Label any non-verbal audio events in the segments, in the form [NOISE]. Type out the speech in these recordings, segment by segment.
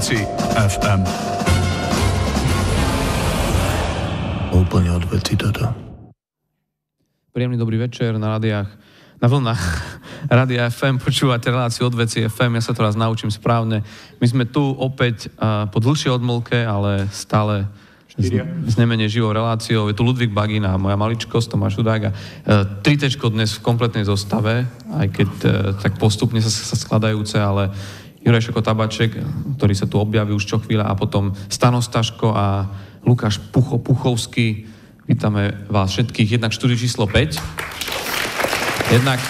odveci FM. Úplne odveci toto. Príjemný dobrý večer na rádiách, na vlnách [LAUGHS] Rádia FM, počúvate reláciu odveci FM, ja sa to raz naučím správne. My sme tu opäť uh, po dlhšej odmlke, ale stále s, s nemenej živou reláciou. Je tu Ludvík Bagina, moja maličkosť, Tomáš Hudák a tečko dnes v kompletnej zostave, aj keď uh, tak postupne sa, sa skladajúce, ale Juraj Šoko Tabaček, ktorý sa tu objaví už čo chvíľa a potom Stano Staško a Lukáš Pucho, Puchovský. Vítame vás všetkých, jednak štúdiu číslo 5. Jednak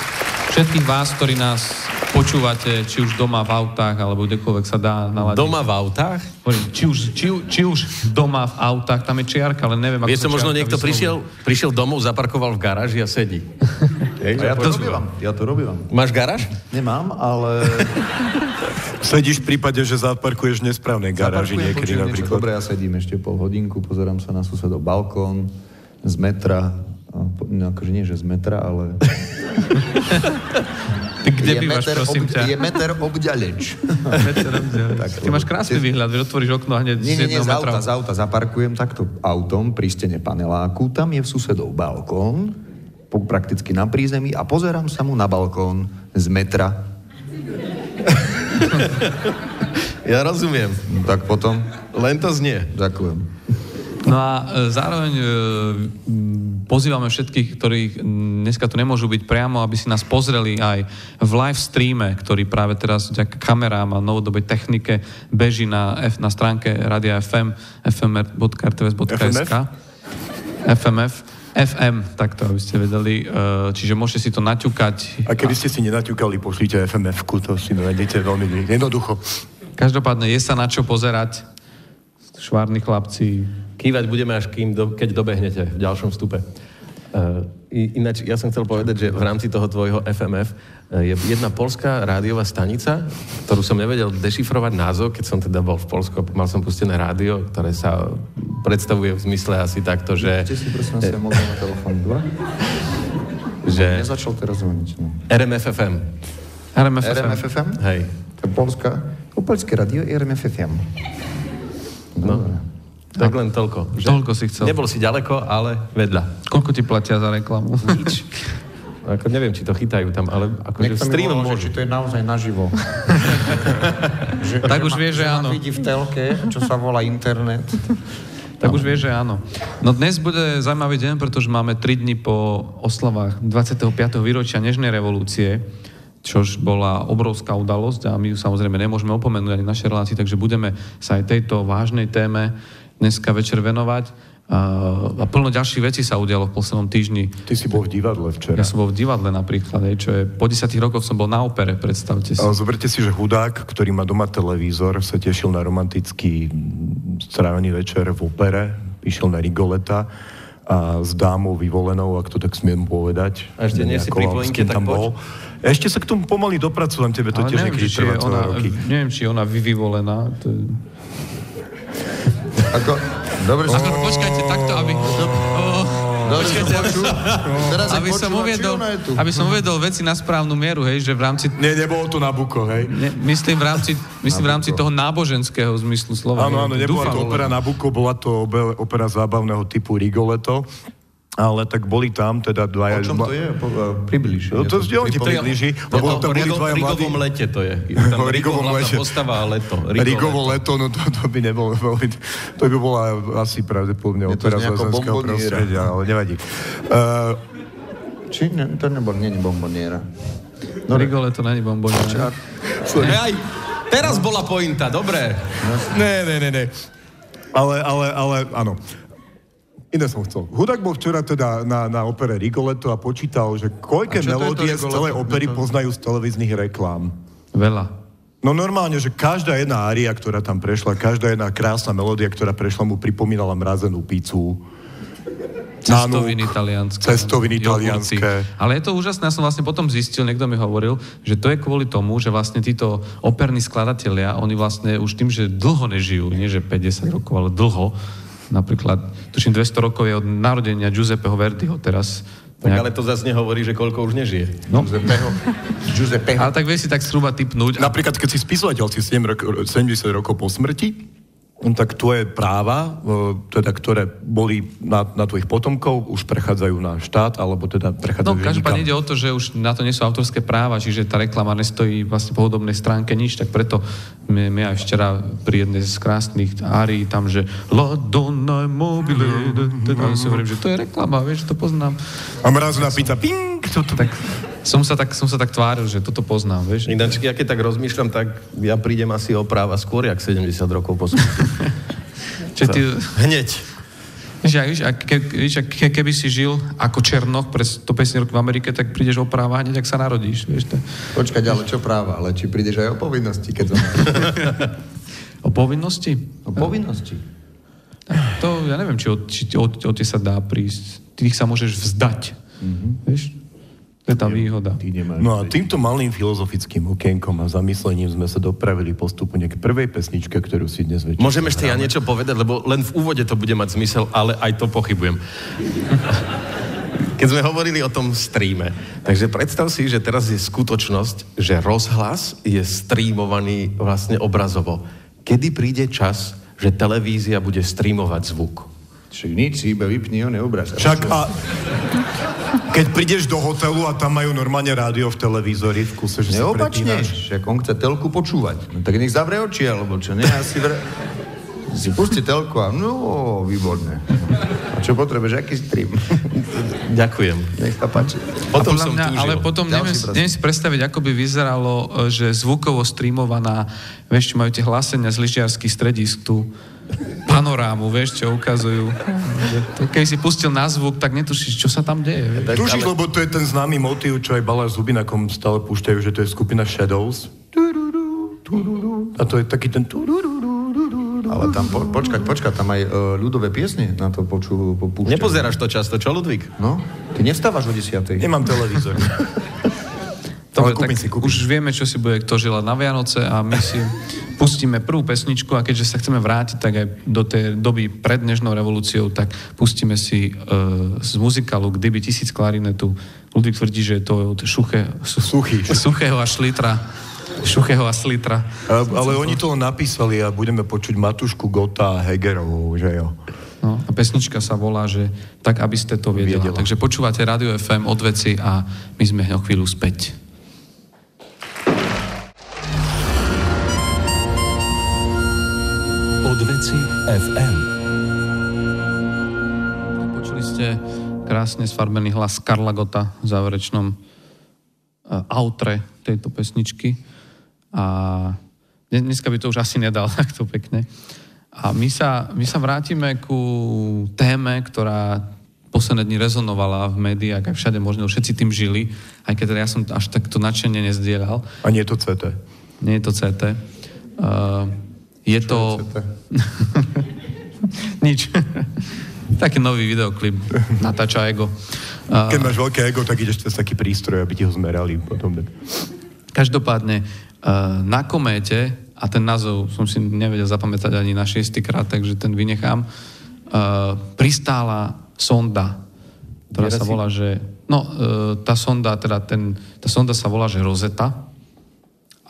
všetkých vás, ktorí nás počúvate, či už doma v autách, alebo kdekoľvek sa dá naladiť. Doma v autách? Či už, či, či už doma v autách, tam je čiarka, ale neviem, ako Vieš, možno niekto vyslovuje. prišiel, prišiel domov, zaparkoval v garáži a sedí. [LAUGHS] Hej, A ja to robím. Ja to robím. Máš garáž? Nemám, ale [LAUGHS] Sedíš v prípade, že zaparkuješ v nesprávnej garáži zaparkujem, niekedy napríklad. Dobre, ja sedím ešte pol hodinku, pozerám sa na susedov balkón z metra. A po- No, akože nie, že z metra, ale... [LAUGHS] Ty kde je bývaš, meter prosím ob- ťa? Je meter obďaleč. [LAUGHS] tak, Ty máš krásny výhľad, vieš, otvoríš okno a hneď Nie, z nie, nie, z auta, metra. z auta zaparkujem takto autom pri stene paneláku, tam je v susedov balkón, po- prakticky na prízemí a pozerám sa mu na balkón z metra. [LAUGHS] Ja rozumiem. No, tak potom, Len to znie. ďakujem. No a e, zároveň e, pozývame všetkých, ktorí dneska tu nemôžu byť priamo, aby si nás pozreli aj v live streame, ktorý práve teraz vďaka kamerám a novodobej technike beží na, F, na stránke Radia FM, fmr.rtvs.sk FMF, FM, takto, aby ste vedeli. E, Čiže môžete si to naťukať. A keby ste si nenaťukali, pošlite FMF-ku, to si nájdete veľmi jednoducho. Každopádne je sa na čo pozerať. Švárni chlapci, Kývať budeme až kým, do, keď dobehnete v ďalšom vstupe. Uh, ináč, ja som chcel povedať, že v rámci toho tvojho FMF uh, je jedna polská rádiová stanica, ktorú som nevedel dešifrovať názov, keď som teda bol v Polsku, mal som pustené rádio, ktoré sa predstavuje v zmysle asi takto, že, Ste si prosím vás ja mobil na telefón, dobre? že Nezačal teraz zvoniť. No. RMFFM. RMF FM. RMFFM? Hej. To je Polska. To Polské radio RMFFM. No. Tak len toľko. Že Toľko si chcel. Nebol si ďaleko, ale vedľa. Koľko ti platia za reklamu? Nič. Ako neviem, či to chytajú tam, ale akože stream volal, že či to je naozaj naživo. [LAUGHS] že, Tak už ma- vieš, že ma áno. vidí v telke, čo sa volá internet. Tak už vieš, že áno. No dnes bude zaujímavý deň, pretože máme 3 dni po oslavách 25. výročia Nežnej revolúcie, čož bola obrovská udalosť a my ju samozrejme nemôžeme opomenúť ani v našej relácii, takže budeme sa aj tejto vážnej téme dneska večer venovať. A, plno ďalších vecí sa udialo v poslednom týždni. Ty si bol v divadle včera. Ja som bol v divadle napríklad, čo je, po 10 rokoch som bol na opere, predstavte si. Ale zoberte si, že chudák, ktorý má doma televízor, sa tešil na romantický strávený večer v opere, išiel na Rigoleta a s dámou vyvolenou, ak to tak smiem povedať. A ešte nie si pri tak poď. bol. Ešte sa k tomu pomaly dopracujem, tebe to Ale tiež neviem, niekedy trvá celé ona, roky. neviem, či je ona vyvolená. To. Ako, dobre, Ako, počkajte, takto, aby... Dobre počkajte, aby, Teraz sa aby, som počúva, uviedol, aby som uviedol veci na správnu mieru, hej, že v rámci, Nie, nebolo to Nabuko, hej? ne, myslím v rámci, myslím v rámci toho náboženského zmyslu slova. Áno, áno, nebola to Dúfam, opera Nabucco, bola to opera zábavného typu Rigoletto. Ale tak boli tam teda O dvaja... čom to je? Po- e, Približ. No to on ti priblíži, lebo tam boli dvaja mladí... Rigovom lete to je. Tam O [LAUGHS] Rigo, Rigovom lete. postava a leto. Rigovo leto, no to, to by nebolo [LAUGHS] veľmi... To by bola asi pravdepodobne Je to opera z nejako lazenského bomboniera. prostredia, ale nevadí. Uh, Či? Ne, to nebol, nie, nie bomboniera. No, Rigole to není bomboniera. Aj, teraz bola pointa, dobre. ne, ne, ne, ne. Ale, ale, ale, áno. Iné som chcel. Hudák bol včera teda na, na opere Rigoletto a počítal, že koľké melódie z celej opery No to- poznajú z televíznych reklám. Veľa. No normálne, že každá jedna ária, ktorá tam prešla, každá jedna krásna melódia, ktorá prešla, mu pripomínala mrazenú pizzu. Italianské. Cestovín jogurty. italianské. Ale je to úžasné, ja som vlastne potom zistil, niekto mi hovoril, že to je kvôli tomu, že vlastne títo operní skladatelia, oni vlastne už tým, že dlho nežijú, nie že 50 rokov, ale dlho, napríklad, tuším 200 rokov je od narodenia Giuseppeho Verdiho teraz, Tak ale to zase nehovorí, že koľko už nežije. No. Giuseppeho. Giuseppeho. Ale tak vieš si tak zhruba typnúť. Napríklad, keď si spisovateľ si 7 rok, 70 rokov po smrti, tak tvoje práva, e, teda, ktoré boli na, na tvojich potomkov, už prechádzajú na štát, alebo teda prechádzajú No, každopádne ide o to, že už na to nie sú autorské práva, čiže tá reklama nestojí vlastne po hudobnej stránke nič, tak preto my, my aj včera pri jednej z krásnych árií tam, že La donna mobile, teda si hovorím, že to je reklama, vieš, že to poznám. A mrazná pizza, ping, to, to, Tak som sa tak, som sa tak tváril, že toto poznám, vieš. Ináč, ja keď tak rozmýšľam, tak ja prídem asi o práva skôr, jak 70 rokov po. [LAUGHS] Čiže ty, Hneď. Víš, a, víš, a ke, víš, a ke, keby si žil ako Černoch pre 150 rokov v Amerike, tak prídeš o práva hneď, ak sa narodíš. Vieš, to, Počkať, ale čo práva? Ale či prídeš aj o povinnosti, keď som... [LAUGHS] o povinnosti? O povinnosti. To ja neviem, či o, či o, o tie sa dá prísť. Ty ich sa môžeš vzdať. Mm-hmm. Vieš? To je tá výhoda. No a týmto malým filozofickým okienkom a zamyslením sme sa dopravili postupne k prvej pesničke, ktorú si dnes večer Môžem ešte ja niečo povedať, lebo len v úvode to bude mať zmysel, ale aj to pochybujem. Keď sme hovorili o tom streame, takže predstav si, že teraz je skutočnosť, že rozhlas je streamovaný vlastne obrazovo. Kedy príde čas, že televízia bude streamovať zvuk? Čiže nič, si iba vypni ho, neobraz. Však a keď prídeš do hotelu a tam majú normálne rádio v televízori v kuse, že Neopačne, však on chce telku počúvať. No tak nech zavre oči, alebo čo, ne? Asi vre... Si pusti telku a no, výborné. A čo potrebuješ, aký stream? [LAUGHS] Ďakujem. Nech sa páči. Potom som mňa, túžil. ale potom neviem, neviem si predstaviť, ako by vyzeralo, e, že zvukovo streamovaná, vieš, čo majú tie hlásenia z lyžiarských stredisk, tú panorámu, vieš, čo ukazujú. To, keď si pustil na zvuk, tak netušíš, čo sa tam deje. Vieš. Tušíš, ale- lebo to je ten známy motív, čo aj Balázs s Zubinakom stále púšťajú, že to je skupina Shadows. A to je taký ten. Ale tam, po, počkať, počkať, tam aj uh, ľudové piesne na to počú, popúšťajú. Nepozeráš to často, čo Ludvík? No, ty nevstávaš o 10. Nemám televízor. [LAUGHS] Ale kúpim tak si, kúpim. už vieme, čo si bude kto želať na Vianoce a my si pustíme prvú pesničku a keďže sa chceme vrátiť tak aj do tej doby pred dnešnou revolúciou, tak pustíme si uh, z muzikálu Kdyby tisíc klarinetu. Ludvík tvrdí, že je to od šuché, su, Suchý. suchého a šlitra. Šuchého a slitra. Ale, ale oni to napísali a budeme počuť Matušku Gota a Hegerovú, že jo. No, a pesnička sa volá, že tak, aby ste to vedela. Vedela. Takže počúvate Radio FM od veci a my sme o chvíľu späť. Odveci FM. Počuli ste krásne sfarbený hlas Karla Gota v záverečnom uh, outre tejto pesničky. A dnes- dneska by to už asi nedal [LAUGHS] takto pekne. A my sa, my sa vrátime ku téme, ktorá posledné dni rezonovala v médiách a všade možno, všetci tým žili, aj keď teda ja som až takto nadšene nezdielal. A nie je to CT. Nie je to CT. Uh, je to... [LAUGHS] Nič. Taký nový videoklip natáča Ego. Keď máš veľké ego, tak ideš cez taký prístroj, aby ti ho zmerali potom. každopádne, uh, na kométe, a ten názov som si nevedel zapamätať ani na šiestýkrát, takže ten vynechám, uh, pristála sonda, ktorá sa volá, že... No, uh, tá sonda, teda ten, tá sonda sa volá, že Rosetta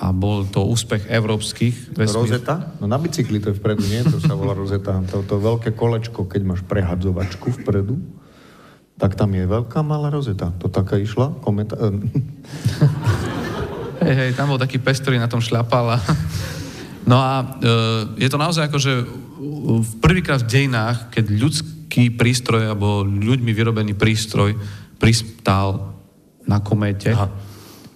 a bol to úspech európskych vesmír. Rozeta? No na bicykli to je vpredu, nie? To sa volá rozeta. To, to veľké kolečko, keď máš prehadzovačku vpredu, tak tam je veľká malá rozeta. To taká išla? Komenta- [LAUGHS] Hej, hej, tam bol taký pes, ktorý na tom šľapal. A... No a e, je to naozaj ako, že v prvýkrát v dejinách, keď ľudský prístroj alebo ľuďmi vyrobený prístroj pristál na kométe, Aha.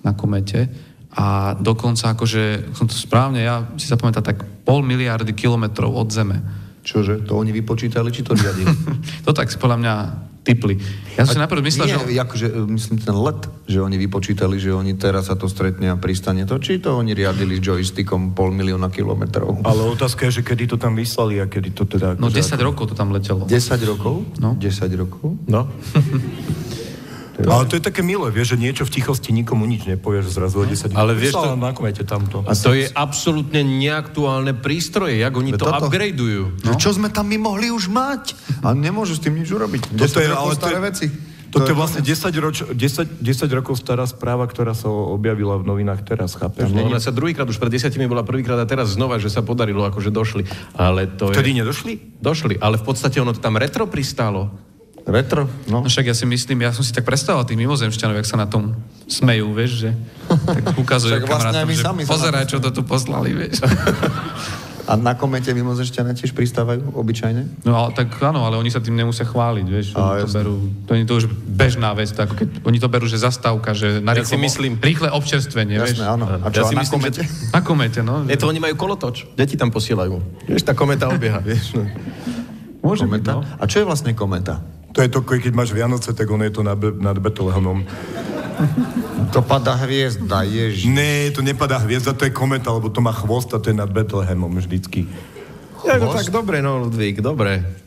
na kométe a dokonca akože, som to správne, ja si zapamätám tak pol miliardy kilometrov od Zeme. Čože? To oni vypočítali, či to riadili? [LAUGHS] To tak si podľa mňa typli. Ja som si najprv myslel, Nie, že... akože, e, myslím ten let, že oni vypočítali, že oni teraz sa to stretne a pristane to, či to oni riadili s joystickom pol milióna kilometrov. Ale otázka je, že kedy to tam vyslali a kedy to teda... No akože 10 rokov to tam letelo. 10 rokov? No. 10 rokov? No. [LAUGHS] Ale to je také milé, vieš, že niečo v tichosti nikomu nič nepovieš zrazu o 10 Ale vieš to- na komete tamto. A to je absolútne neaktuálne prístroje, jak oni to toto- upgradeujú. Že čo sme tam my mohli už mať? A nemôžu s tým nič urobiť. Toto 10 je- ale to staré je- veci. To Toto je vlastne 10, roč, 10, 10 rokov stará správa, ktorá sa objavila v novinách teraz, chápeš? No, ona sa druhýkrát, už pred desiatimi bola prvýkrát a teraz znova, že sa podarilo, akože došli. Ale to Vtedy je... nedošli? Došli, ale v podstate ono to tam retro pristálo. Retro? No. No však ja si myslím, ja som si tak predstavoval tých mimozemšťanov, jak sa na tom smejú, vieš, že tak ukazujú [LAUGHS] Však vlastne kamarátom, že sami pozeraj, čo to tu poslali, vieš. [LAUGHS] A na komente mimozemšťania tiež pristávajú obyčajne? No ale tak áno, ale oni sa tým nemusia chváliť, vieš. Á, Oni to jasne. berú, to je to už bežná vec, to ako keď, oni to berú, že zastávka, že na Ja rýchlo, si myslím- rýchle občerstvenie, vieš. Jasné, áno. A Ja čo, si a na myslím, komente? Na komete, no. Je to, oni majú kolotoč. Deti tam posielajú. Vieš, tá kometa obieha, vieš. No. Môže byť, no. A čo je vlastne kometa? To je to, keď máš Vianoce, tak ono je to nad, nad Betlehemom. To padá hviezda, ježi. Nie, to nepadá hviezda, to je kometa, lebo to má chvost a to je nad Betlehemom vždycky. Ja, no tak dobre, no, Ludvík, dobre.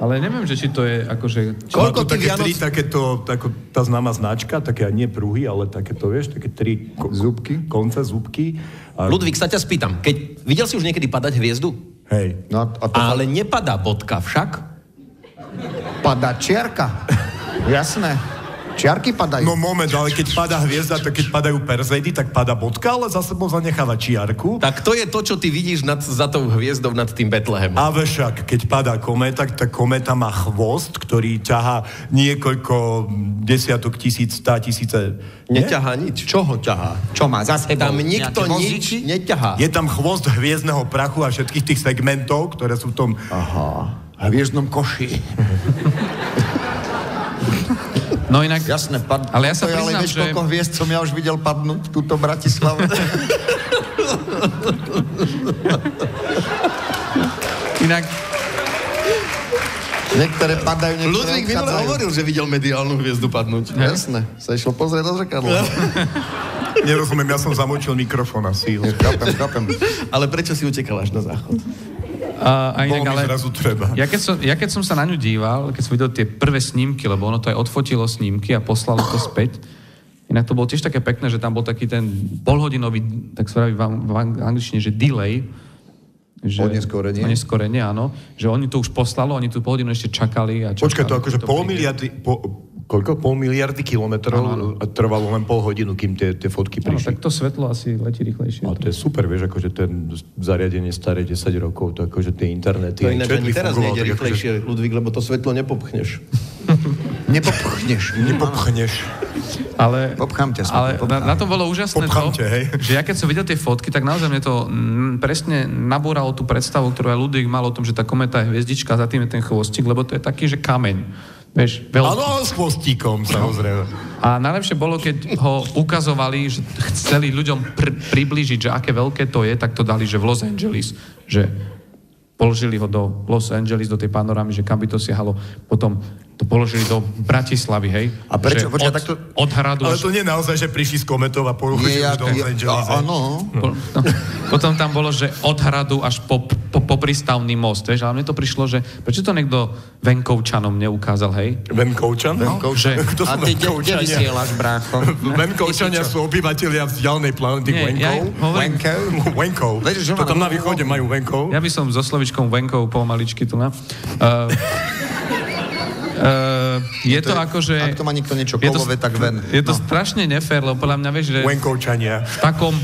Ale neviem, že či to je akože... Má Koľko to také Vianoc- tri, takéto, tako, tá známa značka, také nie pruhy, ale takéto, vieš, také tri ko- Zúbky? konce, zúbky. A, Ludvík, sa ťa spýtam, keď videl si už niekedy padať hviezdu? hej, No a to Ale nepadá bodka však? Padá čiarka. Jasné. Čiarky padajú. No moment, ale keď padá hviezda, tak keď padajú perzeidy, tak padá bodka, ale za sebou zanecháva čiarku. Tak to je to, čo ty vidíš nad, za tou hviezdou nad tým Betlehemom. A však, keď padá kometa, tak kometa má chvost, ktorý ťahá niekoľko desiatok tisíc, stá tisíce... Nie? Neťahá nič. Čo ho ťahá? Čo má za sebou? Tam nikto nič neťahá. Je tam chvost hviezdneho prachu a všetkých tých segmentov, ktoré sú v tom... Aha. A v hviezdnom koši. No inak... Jasné, pad... Ale ja sa je, ale priznám, vieš, že- koľko hviezd som ja už videl padnúť túto Bratislavu. Inak... niektoré padajú, niektoré Ludvík minule hovoril, že videl mediálnu hviezdu padnúť. Jasné, sa išiel pozrieť do zrkadla. [LAUGHS] Nerozumiem, ja som zamočil mikrofón asi. Chápem, chápem. Ale prečo si utekal až na záchod? A, a inak, ale... zrazu treba. Ja keď, som, ja keď som sa na ňu díval, keď som videl tie prvé snímky, lebo ono to aj odfotilo snímky a poslalo to späť, inak to bolo tiež také pekné, že tam bol taký ten polhodinový, tak sa vraví v, v ang- angličtine, že delay, že, Oneskorenie. Oneskorenie, áno. Že oni to už poslalo, oni tú pol hodinu ešte čakali. A čakali Počkaj, to akože pol miliardy, po, koľko? Pol miliardy kilometrov Áno, áno. a trvalo len pol hodinu, kým tie, tie fotky prišli. tak to svetlo asi letí rýchlejšie. A to je super, vieš, akože ten zariadenie staré 10 rokov, to akože tie internety. To ináč ani teraz nejde akože rýchlejšie, Ludvík, lebo to svetlo nepopchneš. [LAUGHS] Nepopchneš. [LAUGHS] Nepopchneš. Ale, Popchám ťa, ale Svetlo, na, popchám. na tom bolo úžasné Popchám to, hej. [LAUGHS] že ja keď som videl tie fotky, tak naozaj mne to presne nabúralo tú predstavu, ktorú aj Ludvík mal o tom, že tá kometa je hviezdička a za tým je ten chvostík, lebo to je taký, že kameň. Vieš, veľký. Áno, ale s chvostíkom, samozrejme. A najlepšie bolo, keď ho ukazovali, že chceli ľuďom pr- priblížiť, že aké veľké to je, tak to dali, že v Los Angeles, že položili ho do Los Angeles, do tej panorámy, že kam by to siahalo. Potom to položili do Bratislavy, hej? A prečo? Že Počkaj, od, takto- od hradu Ale to nie je naozaj, že prišli z kometov a poruchili Nie, ja, už do Los Angeles. a- áno. Po, no, potom tam bolo, že od hradu až po, po, po prístavný most, vieš, ale mne to prišlo, že prečo to niekto Venkovčanom neukázal, hej? Venkovčan? No, že- Kto sú A ty kde, vysielaš, brácho? [LAUGHS] Venkovčania sú obyvateľia vzdialenej planety Nie, ja Venkov. hovorím, Venkov? [LAUGHS] Venkov. Že To tam na- na východe majú Venkov. Ja by som so slovičkom venkov pomaličky tu na. Uh, [LAUGHS] uh, je to, ako, že... Ak to má niekto niečo je to- kovové, tak ven. Je to strašne nefér, lebo podľa mňa vieš, že Venkovčania. v takom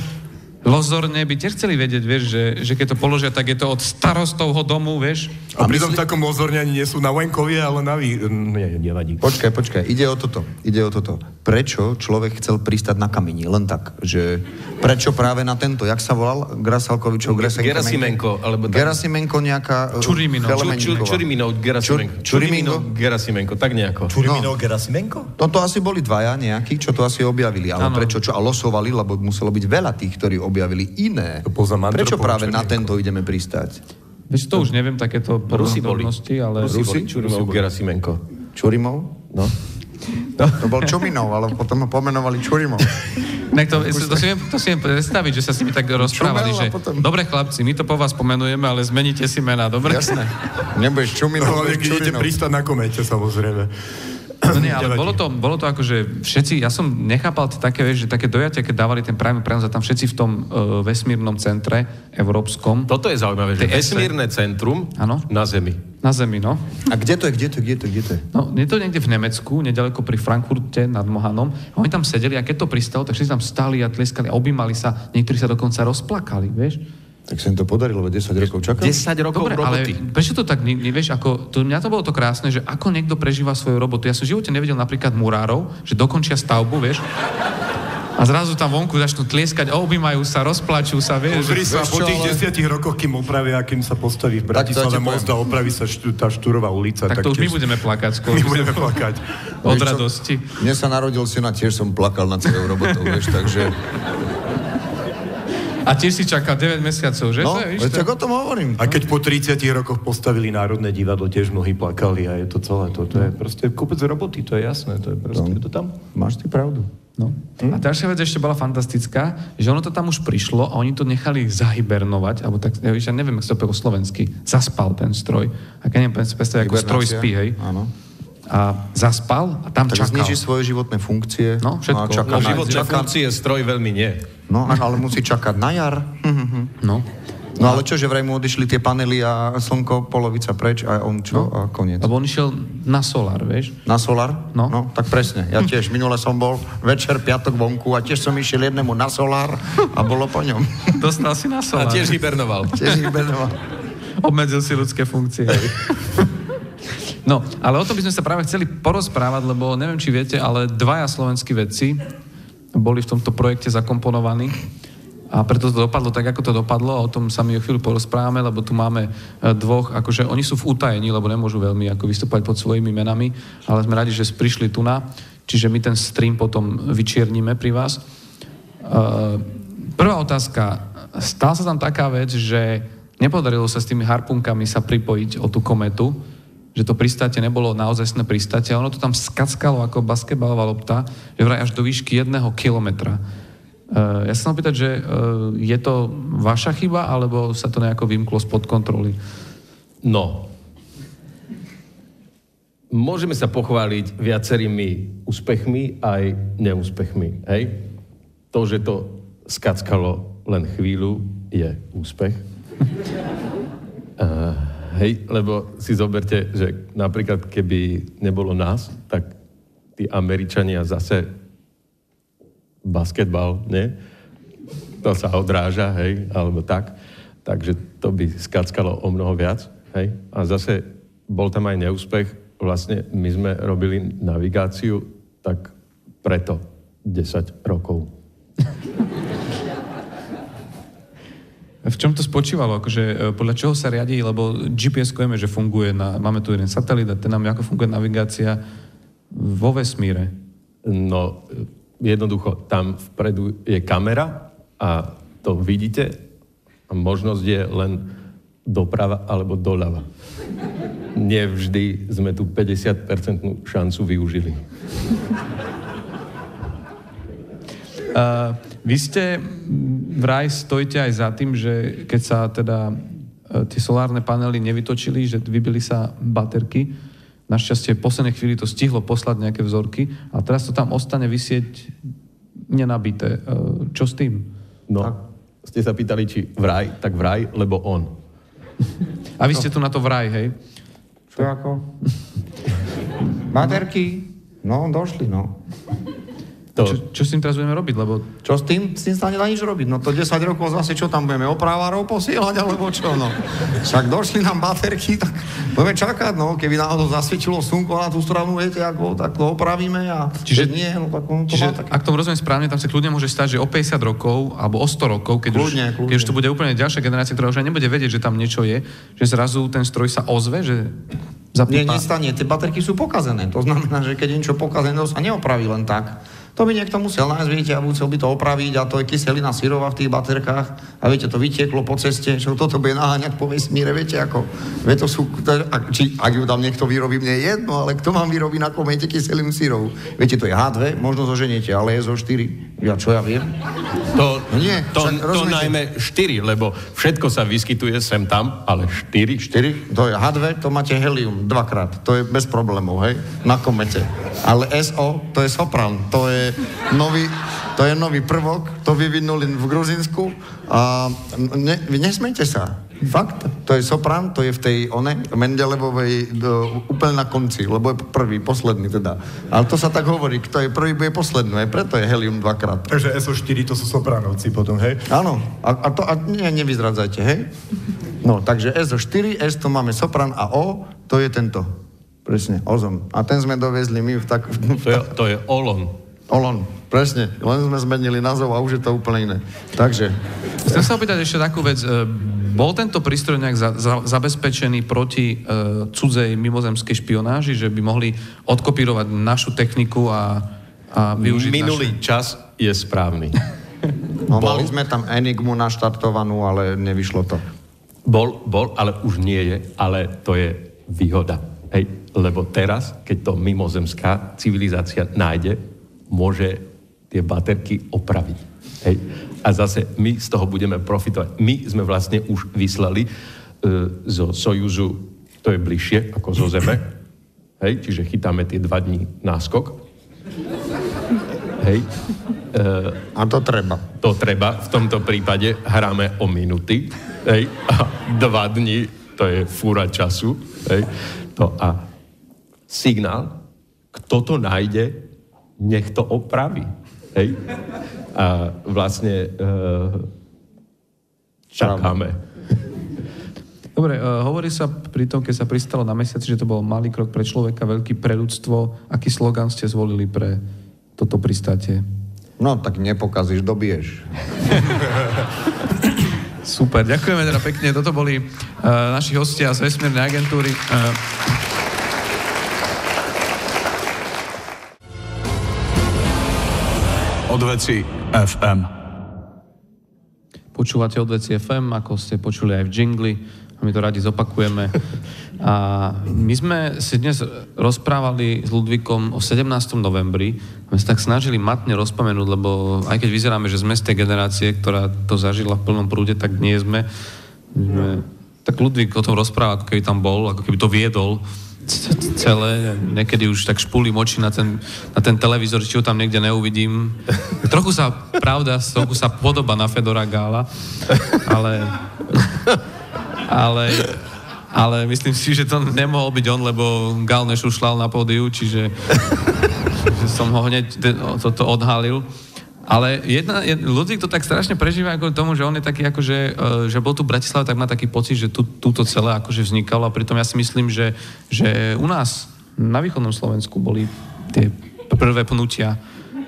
lozorne by tiež chceli vedieť, vieš, že, že keď to položia, tak je to od starostovho domu, vieš. A pritom v takom lozorne ani nie sú na Venkovie, ale na vý... Nie, nevadí. Počkaj, počkaj, ide o toto, ide o toto. Prečo človek chcel pristať na kameni? Len tak, že prečo práve na tento, jak sa volal? Grasalkovičov, Grasenko, Gerasimenko, alebo tak. Gerasimenko nejaká... uh, Čuriminov. Ču, ču, Chelemenníková. Čuriminov Gerasimenko. Čur- Čurimingo? Gerasimenko, tak nejako. Čuriminov Gerasimenko? Toto asi boli dvaja nejakí, čo to asi objavili. Ale prečo? Čo? A losovali, lebo muselo byť veľa tých, ktorí objavili iné. To poza Mantropom, Prečo práve na tento ideme pristať? Vieš, to už neviem, takéto Rusi boli. ale... Rusi boli Čurimov Gerasimenko. Čurimov? No. To bol Čuminov, ale potom ho pomenovali Čurimov. Tak to, to, si viem, to si viem predstaviť, že sa s nimi tak rozprávali, Čumel že potom- dobre chlapci, my to po vás pomenujeme, ale zmeníte si mená, dobre? Jasné. Nebudeš Čuminov, No, ale budeš Čurinov. pristať na komete, samozrejme. No nie, ale bolo to, bolo to ako, že všetci, ja som nechápal také, vieš, že také dojatia, keď dávali ten priamy prenos a tam všetci v tom uh, vesmírnom centre európskom, Toto je zaujímavé, že vesmírne centrum Áno. na Zemi. na Zemi, no. A kde to je, kde to je, kde to je, kde to je? No, je to niekde v Nemecku, nedaleko pri Frankfurte nad Mohanom. A oni tam sedeli a keď to pristalo, tak všetci tam stali a tlieskali a objímali sa. Niektorí sa dokonca rozplakali, vieš. Tak sa im to podarilo, veď 10 rokov čakal. 10 rokov Dobre, roboty. ale prečo to tak, ne, ne, vieš, ako, to, mňa to bolo to krásne, že ako niekto prežíva svoju robotu. Ja som v živote nevedel napríklad murárov, že dokončia stavbu, vieš, a zrazu tam vonku začnú tlieskať, objímajú sa, rozplačú sa, vieš. Pozri sa, po tých ale- desiatich rokoch, kým opravia, kým sa postaví v Tak Bratislave ti most a opraví sa štú, tá štúrová ulica. tak to už my budeme plakať skôr. my budeme plakať. Od radosti. Mne sa narodil syn a tiež som plakal nad celou robotou, vieš, takže... A tiež si čakal 9 mesiacov, že? No, to je, tak o tom hovorím. A keď po 30 rokoch postavili Národné divadlo, tiež mnohí plakali a je to celé. To, to je proste kopec roboty, to je jasné. To je proste, je to tam. Máš ty pravdu. No. A ďalšia vec ešte bola fantastická, že ono to tam už prišlo a oni to nechali zahibernovať, alebo tak, ja, neviem, ako sa to po slovensky, zaspal ten stroj. A keď neviem, predstaviť, ako stroj spí, hej. Áno. A zaspal a tam Tak čakal. zniží svoje životné funkcie. No, všetko. a čaká No na, životné čaká, funkcie stroj veľmi nie. no, ale musí čakať na jar. No. No ale čo, že vraj mu odišli tie panely a slnko, polovica preč a on čo? A koniec. Lebo on išiel na solár, vieš. Na solar? No. no. tak presne. Ja tiež minule som bol večer, piatok vonku a tiež som išiel jednému na solár a bolo po ňom. [LAUGHS] Dostal si na A solár. tiež hibernoval. tiež vybedoval. Obmedzil si ľudské funkcie. [LAUGHS] No, ale o tom by sme sa práve chceli porozprávať, lebo neviem, či viete, ale dvaja slovenskí vedci boli v tomto projekte zakomponovaní a preto to dopadlo tak, ako to dopadlo a o tom sa mi o chvíľu porozprávame, lebo tu máme e, dvoch, akože oni sú v utajení, lebo nemôžu veľmi ako vystúpať pod svojimi menami, ale sme radi, že prišli tu na, čiže my ten stream potom vyčierníme pri vás. E, Prvá otázka. Stala sa tam taká vec, že nepodarilo sa s tými harpunkami sa pripojiť o tú kometu, že to pristátie nebolo naozaj pristátie, a ono to tam skackalo ako basketbalová lopta, že vraj až do výšky jedného kilometra. Uh, ja sa chcem že uh, je to vaša chyba, alebo sa to nejako vymklo spod kontroly? No. Môžeme sa pochváliť viacerými úspechmi aj neúspechmi. Hej? To, že to skackalo len chvíľu, je úspech. Uh, [LAUGHS] hej, lebo si zoberte, že napríklad keby nebolo nás, tak tí Američania zase basketbal, nie? To sa odráža, hej, alebo tak. Takže to by skackalo o mnoho viac, hej. A zase bol tam aj neúspech. Vlastne my sme robili navigáciu tak preto 10 rokov. [LAUGHS] V čom to spočívalo? Akože, e, podľa čoho sa riadí? Lebo GPS vieme, že funguje na... Máme tu jeden satelit a ten nám ako funguje navigácia vo vesmíre. No, jednoducho, tam vpredu je kamera a to vidíte a možnosť je len doprava alebo doľava. Nie vždy sme tú 50% šancu využili. Uh, vy ste mm, vraj stojite aj za tým, že keď sa teda uh, tie solárne panely nevytočili, že vybili sa baterky, našťastie v poslednej chvíli to stihlo poslať nejaké vzorky a teraz to tam ostane vysieť nenabité. Uh, čo s tým? No, ste sa pýtali, či vraj, tak vraj, lebo on. A vy ste tu na to vraj, hej? Čo ako? Baterky? No, došli, no. To, Čo, čo s tým teraz budeme robiť? Lebo Čo s tým? S tým sa nedá nič robiť. No to 10 rokov zase čo tam budeme? Opravárov posielať alebo čo? No. Však došli nám baterky, tak budeme čakať, no. Keby náhodou zasvietilo slnko na tú stranu, viete, ako, tak to opravíme a Čiže- nie, no tak on to Čiže, má také. ak tomu rozumiem správne, tam sa kľudne môže stať, že o 50 rokov alebo o 100 rokov, keď, Kľudne, už, kľudne. keď už to bude úplne ďalšia generácia, ktorá už aj nebude vedieť, že tam niečo je, že zrazu ten stroj sa ozve, že Nie, zapípa. nestane. Tie baterky sú pokazené. To znamená, že keď niečo pokazené, to sa neopraví len tak. To by niekto musel nájsť, viete, a musel by to opraviť a to je kyselina syrová v tých baterkách a viete, to vytieklo po ceste, čo toto bude naháňať po vesmíre, viete, ako, vie, to sú, to, ak, či, ak ju tam niekto vyrobí, mne je jedno, ale kto vám vyrobí na komete kyselinu syrovú? Viete, to je H2, možno zoženiete, ale je zo 4. Ja čo ja viem? To, No nie, to, však to najmä 4, lebo všetko sa vyskytuje sem tam, ale 4, 4. 4, to je H2, to máte helium dvakrát, to je bez problémov, hej, na komete. Ale SO, to je sopran, to je nový, to je nový prvok, to vyvinuli v Gruzinsku a ne, vy nesmejte sa. Fakt, to je sopran, to je v tej one, Mendelevovej do, úplne na konci, lebo je prvý, posledný teda. Ale to sa tak hovorí, kto je prvý, bude posledný, aj preto je helium dvakrát. Takže SO4 to sú sopranovci potom, hej? Áno, a, a to a nie, nevyzradzajte, hej? No, takže SO4, S to máme sopran a O, to je tento. Presne, ozon. A ten sme doviezli my v tak... V To je, to je olon. Olon, presne. Len sme zmenili názov a už je to úplne iné. Takže, Chcem sa opýtať ešte takú vec. E, Bol tento prístroj nejak za, za, zabezpečený proti e, cudzej mimozemskej špionáži, že by mohli odkopírovať našu techniku a, a využiť Minulý naše... čas je správny. no, Bol? mali sme tam Enigmu naštartovanú, ale nevyšlo to. Bol, bol, ale už nie je, ale to je výhoda. Hej, lebo teraz, keď to mimozemská civilizácia nájde, môže tie baterky opraviť. Hej. A zase my z toho budeme profitovať. My sme vlastne už vyslali e, zo Sojuzu, to je bližšie ako zo Zeme, hej, čiže chytáme tie dva dní náskok. Hej. E, A to treba. to treba, v tomto prípade hráme o minuty, hej, a dva dni, to je fúra času, hej, to a signál, kto to nájde, nech to opraví, hej. A vlastne e, čakáme. Dobre, uh, hovorí sa pri tom, keď sa pristalo na mesiaci, že to bol malý krok pre človeka, veľký pre ľudstvo. Aký slogan ste zvolili pre toto pristátie? No, tak nepokazíš, dobiješ. Super, ďakujeme teda pekne. Toto boli uh, naši hostia z vesmírnej agentúry. Uh, Odveci FM. Počúvate odveci FM, ako ste počuli aj v jingli. A my to radi zopakujeme. A my sme si dnes rozprávali s Ludvíkom o 17. novembri. My sa tak snažili matne rozpomenúť, lebo aj keď vyzeráme, že sme z tej generácie, ktorá to zažila v plnom prúde, tak nie sme. Sme tak Ludvík o tom rozpráva, ako keby tam bol, ako keby to viedol celé. Niekedy už tak špulím oči na ten, na ten televízor, či ho tam niekde neuvidím. Trochu sa, pravda, trochu sa podoba na Fedora Gála, ale, ale, ale myslím si, že to nemohol byť on, lebo Gál nešušľal na pódiu, čiže že som ho hneď toto odhalil. Ale jedna, jed, Ludvík to tak strašne prežíva ako tomu, že on je taký uh, že bol tu v Bratislave, tak má taký pocit, že tu, túto celé akože vznikalo a pritom ja si myslím, že, že u nás na východnom Slovensku boli tie prvé pnutia.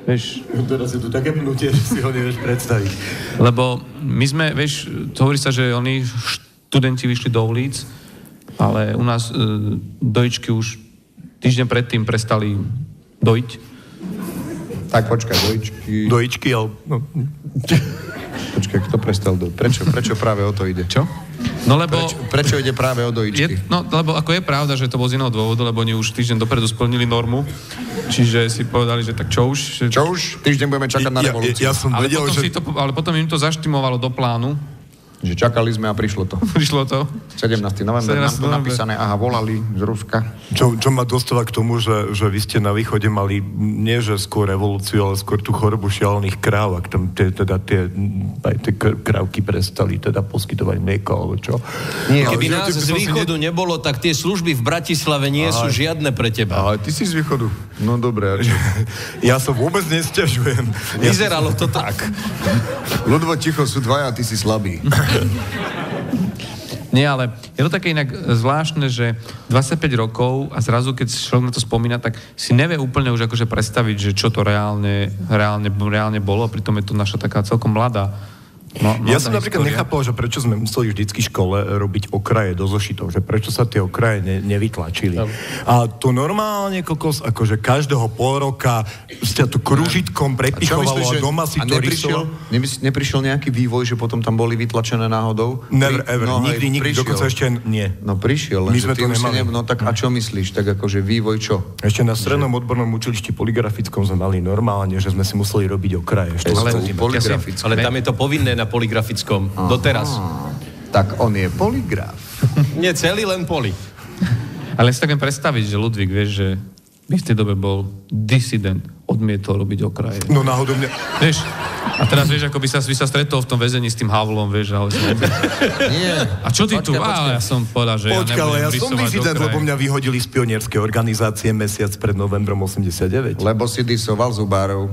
Vieš, Teraz je tu také pnutie, že si ho nevieš predstaviť. lebo my sme, vieš, to hovorí sa, že oni študenti vyšli do ulic, ale u nás e, dojčky už týždeň predtým prestali dojiť. Tak počkaj, dojčky. Dojičky, ale... No, [LAUGHS] Počkaj, kto prestal do... Prečo, prečo práve o to ide? Čo? No lebo... Prečo, prečo ide práve o dojičky? Je, no, lebo ako je pravda, že to bol z iného dôvodu, lebo oni už týždeň dopredu splnili normu, čiže si povedali, že tak čo už... Že, Čo už? Týždeň budeme čakať na ja, ja, revolúciu. ja som ale, vedel, potom že... si to, ale potom im to zaštimovalo do plánu. Že čakali sme a prišlo to. [LAUGHS] Prišlo to. 17. november, nám 17. tu november. napísané, aha, volali z Ruska. Čo, čo ma dostáva k tomu, že, že vy ste na východe mali nie že skôr revolúciu, ale skôr tú chorobu šialených kráv, ak tam tie, teda tie, aj tie kr- krávky prestali teda poskytovať mlieko, alebo čo. Nie, Keby Ale nás z východu nebolo, tak tie služby v Bratislave nie sú žiadne pre teba. Ale ty si z východu. No dobre? Ja sa vôbec nestiažujem. Vyzeralo to tak. [LAUGHS] Ľudvo ticho, sú dvaja ty si slabý. [LAUGHS] [LAUGHS] Nie, ale je to také inak zvláštne, že 25 rokov a zrazu, keď človek na to spomína, tak si nevie úplne už akože predstaviť, že čo to reálne, reálne, reálne bolo. Pritom je to naša taká celkom mladá No, Ja mladá som napríklad história. nechápal, že prečo sme museli vždycky v škole robiť okraje do zošitov, že prečo sa tie okraje ne, nevytlačili. A to normálne, kokos, akože každého pol roka ste to kružitkom prepichovalo a, doma si a to neprišiel, rysovalo. nemys- neprišiel nejaký vývoj, že potom tam boli vytlačené náhodou? Never ever, no, hej, nikdy, nikdy, prišiel. dokonca ešte nie. No prišiel, len My že sme to nemali. Ne, no tak a čo myslíš? Tak akože vývoj čo? Ešte na strednom odbornom učilišti poligrafickom sme mali normálne, že sme si museli robiť okraje. Ešte Ale-. Ale tam je to povinné na poligrafickom. Doteraz. Tak on je poligraf. [LAUGHS] Nie celý, len poli. Ale si tak viem predstaviť, že Ludvík, vieš, že by v tej dobe bol disident, odmietol robiť okraje. No náhodou mňa... Vieš, a teraz vieš, ako by sa, by sa stretol v tom väzení s tým Havlom, vieš, ale. Nie. A čo ty tu? Počkaj, Á, ja som povedal, že Počkaj, ja ale ja som okraje. lebo mňa vyhodili z pionierskej organizácie mesiac pred novembrom 89. Lebo si disoval zubárov.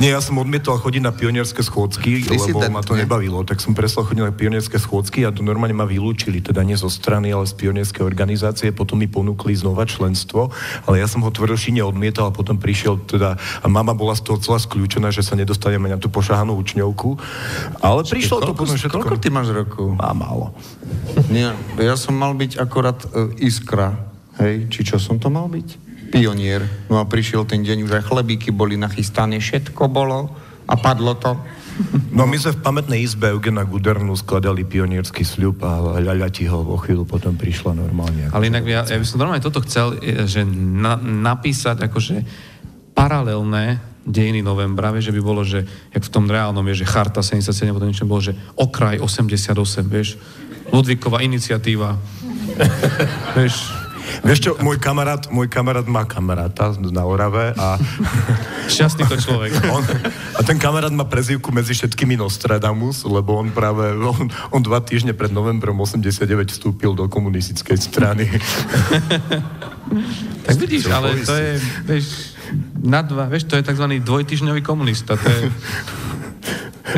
Nie, ja som odmietol chodiť na pionierské schôdzky, lebo Disident, ma to nie? nebavilo. Tak som prestal chodiť na pionierské schôdzky a to normálne ma vylúčili, teda nie zo strany, ale z pionierskej organizácie. Potom mi ponúkli znova členstvo, ale ja som ho tvrdošine odmietal a potom prišiel teda, a mama bola z toho celá skľúčená, že sa nedostaneme na tú pošahanú učňovku. Ale prišlo to Koľko, potom všetko. koľko ty máš rokov? Má málo. Nie, ja som mal byť akorát uh, iskra. Hej, či čo som to mal byť? Pionier. No a prišiel ten deň, už aj chlebíky boli nachystané, všetko bolo a padlo to. No my sme v pamätnej izbe Eugena Gudernu skladali pionierský sľub a ľaľa ti ho o chvíľu potom prišla normálne. Ale inak ja, ja by som normálne toto chcel, e, že na, napísať akože paralelné dejiny novembra, vieš, že by bolo, že jak v tom reálnom, vieš, že charta 77, potom niečo bolo, že okraj 88, vieš, Ludvíková iniciatíva, [LAUGHS] vieš, Vieš čo, môj kamarát, môj kamarát má kamaráta na Orave a, [LAUGHS] šťastný to človek. [LAUGHS] on, a ten kamarát má prezývku medzi všetkými Nostradamus, lebo on práve, on, on dva týždne pred novembrom 89 vstúpil do komunistickej strany. [LAUGHS] Tak vidíš, ale to je, vieš, na dva, vieš, to je tzv. dvojtyžňový komunista, to je...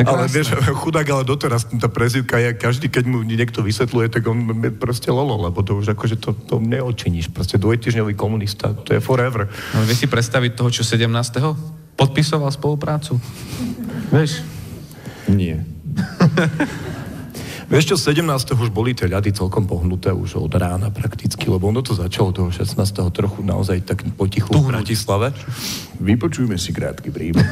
ale vieš, chudák, ale doteraz tá prezývka je, každý, keď mu niekto vysvetľuje, tak on je proste lolo, lebo to už akože to, to neočiníš. Proste dvojtyžňový komunista, to je forever. Ale vieš si predstaviť toho, čo 17. podpisoval spoluprácu? Vieš? Nie. [LAUGHS] Vieš čo, 17. už boli tie ľady celkom pohnuté už od rána prakticky, lebo ono to začalo toho 16. trochu naozaj tak potichu v Bratislave. Vypočujme si krátky príbeh.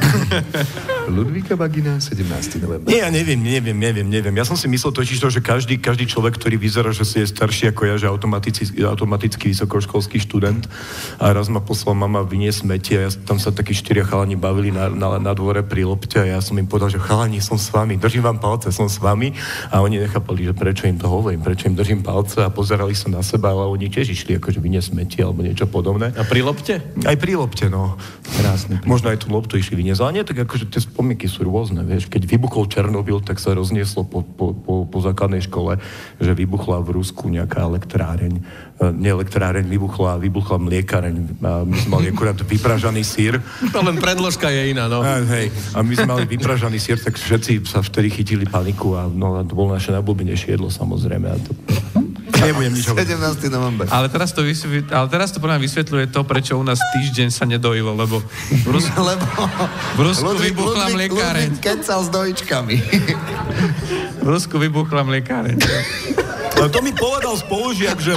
[LAUGHS] Ludvíka Bagina, 17. november. Nie, ja neviem, neviem, neviem, neviem. Ja som si myslel totiž to, že každý, každý človek, ktorý vyzerá, že si je starší ako ja, že automaticky, automaticky vysokoškolský študent a raz ma poslal mama vyniesť smeti a ja, tam sa takí štyria chalani bavili na, na, na dvore pri lopte a ja som im povedal, že chalani, som s vami, držím vám palce, som s vami a oni nechápali, že prečo im to hovorím, prečo im držím palce a pozerali sa na seba, ale oni tiež išli akože vyniesť smeti alebo niečo podobné. A pri lopte? Aj pri lopte, no. Krásne. Možno aj tú loptu išli vyniesť, ale nie, tak akože tie spomienky sú rôzne, vieš. Keď vybuchol Černobyl, tak sa roznieslo po, po, po, po základnej škole, že vybuchla v Rusku nejaká elektráreň. E, Nie elektráreň, vybuchla, vybuchla mliekareň. A my sme mali akurát vypražaný sír. [LAUGHS] To len predložka je iná, no. A, hej, a my sme mali vypražaný sír, tak všetci sa vtedy chytili paniku a no, a to bolo naše najblúbenejšie jedlo, samozrejme. A to... Nebudem nič hovoriť. 17. november. Ale teraz to, vysvetľuje, ale teraz to podľa vysvetľuje to, prečo u nás týždeň sa nedojilo, lebo v Rusku, [LAUGHS] Lebo v Rusku vybuchla mliekáreň. Ludvík kecal s dojičkami. V Rusku vybuchla mliekáreň. Ale to mi povedal spolužiak, že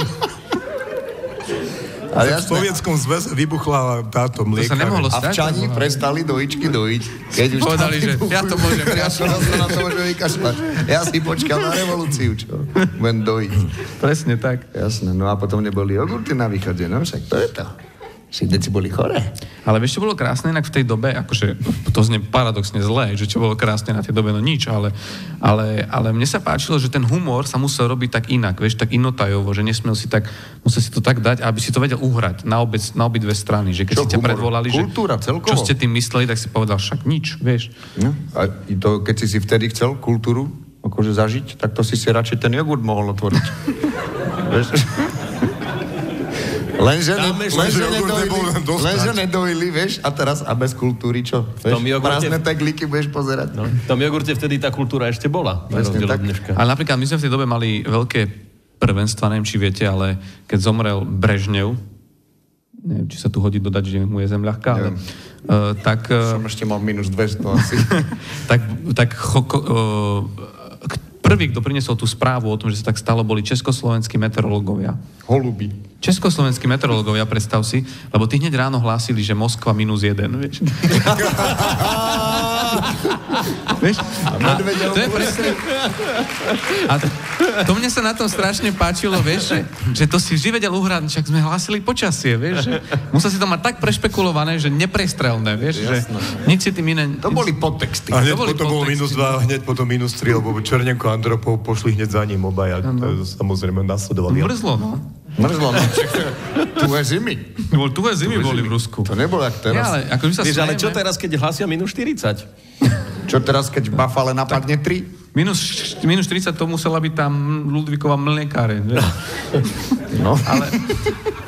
Ale v. Sovietskom zväze vybuchla táto To mlieka. sa nemohlo A stať. včani lebo- prestali dojičky dojiť. Keď už Povedali, že ja to môžem, ja to [LAUGHS] na to môžem vykašľať. Ja si počkam na revolúciu, čo? Budem dojiť. Presne tak. Jasné, no a potom neboli jogurty na východe, no však to je to. Všetci boli choré. Ale vieš, čo bolo krásne inak v tej dobe, akože to znie paradoxne zlé, že čo bolo krásne na tej dobe, no nič, ale, ale, ale mne sa páčilo, že ten humor sa musel robiť tak inak, vieš, tak inotajovo, že nesmiel si tak, musel si to tak dať, aby si to vedel uhrať na, obec, na obidve strany, že keď Čo si ťa humor? predvolali, Kultúra že celkovo? čo ste tým mysleli, tak si povedal však nič, vieš. No, a to, keď si si vtedy chcel kultúru akože zažiť, tak to si si radšej ten jogurt mohol otvoriť. [LAUGHS] Vieš? Lenže, ne, lenže, nedojili, lenže nedojili, vieš, a teraz a bez kultúry čo? Vieš, tom jogurte- prázdne teglíky budeš pozerať. no. V tom jogurte vtedy tá kultúra ešte bola. Presne tak. Ale napríklad my sme v tej dobe mali veľké prvenstva, neviem, či viete, ale keď zomrel Brežnev, neviem, či sa tu hodí dodať, že mu je zem ľahká, ale, uh, tak, uh, Som ešte mal minus 200 asi. [LAUGHS] tak, tak choko, uh, k- prvý, kto priniesol tú správu o tom, že sa tak stalo, boli československí meteorológovia. Holuby. Československí meteorológovia, predstav si, lebo tí hneď ráno hlásili, že Moskva minus jeden, vieš. [LAUGHS] [LAUGHS] vieš? A to je presne... A to, to mne sa na tom strašne páčilo, vieš, že, že to si vždy vedel uhrať, však sme hlásili počasie, vieš, že musel si to mať tak prešpekulované, že neprestrelné, vieš, že nič si tým iné... To boli podtexty. A hneď To boli potom bol minus 2, hneď potom minus 3, lebo Černenko a Andropov pošli hneď za ním obaja. To samozrejme nasledovali. Mrzlo, no. Mrzlo, no. Tu je zimy. Bol, tu aj zimy boli v Rusku. To nebolo jak Ja, teraz. ale ako my sa Vieš, ale čo teraz, keď hlasia minus 40? [LAUGHS] Čo teraz, keď v Buffale napadne 3? Minus, minus 40 to musela byť tam Ludvíková mliekáreň. No. Ale, [LAUGHS]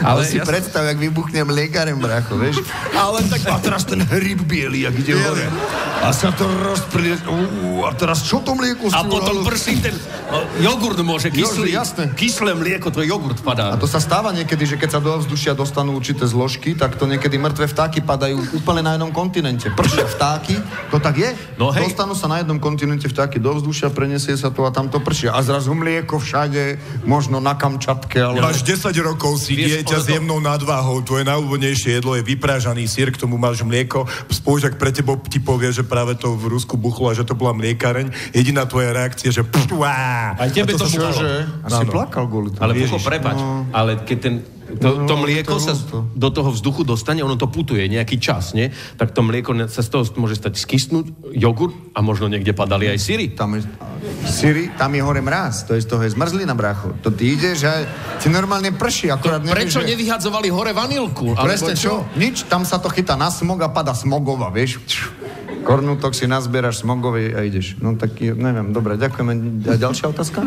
Ale si ja, predstav, jak vybuchne mliekárem, bracho, vieš? Ale tak a teraz ten hryb biely, jak ide hore. A sa to rozprie... Uú, a teraz čo to mlieko A potom prsí ten o, jogurt môže, kyslý, Jo, jasné. kyslé mlieko, to jogurt padá. A to sa stáva niekedy, že keď sa do ovzdušia dostanú určité zložky, tak to niekedy mŕtve vtáky padajú úplne na jednom kontinente. Pršia vtáky, to tak je. No hej. Dostanú sa na jednom kontinente vtáky do ovzdušia, preniesie sa to a tam to pršia. A zrazu mlieko všade, možno na Kamčatke, ale... Máš 10 rokov, si Vieš, dieťa s to- jemnou nadváhou, tvoje najúvodnejšie jedlo je vyprážaný sír, k tomu máš mlieko, spolužiak pre tebo ti povie, že práve to v Rusku buchlo a že to bola mliekareň. Jediná tvoja reakcia, že pšuá. Aj tebe A to sa- buchlo. Čože? Asi plakal kvôli tomu. Ale Bucho, prepač, ale keď ten, to, to No, mlieko to sa do toho vzduchu dostane, ono to putuje nejaký čas, nie? Tak to mlieko sa z toho môže stať skysnúť, jogurt a možno niekde padali aj syry. Tam je, Siri, tam je hore mráz, to je z toho je zmrzlina, brácho. To ty ideš a ti normálne prší, akorát nevieš, Prečo že... nevyhadzovali hore vanilku? Presne čo? Nič, tam sa to chytá na smog a pada smogová, vieš. Kornutok si nazbieraš smogovej a ideš. No tak, neviem, dobre, ďakujeme. A ďalšia otázka?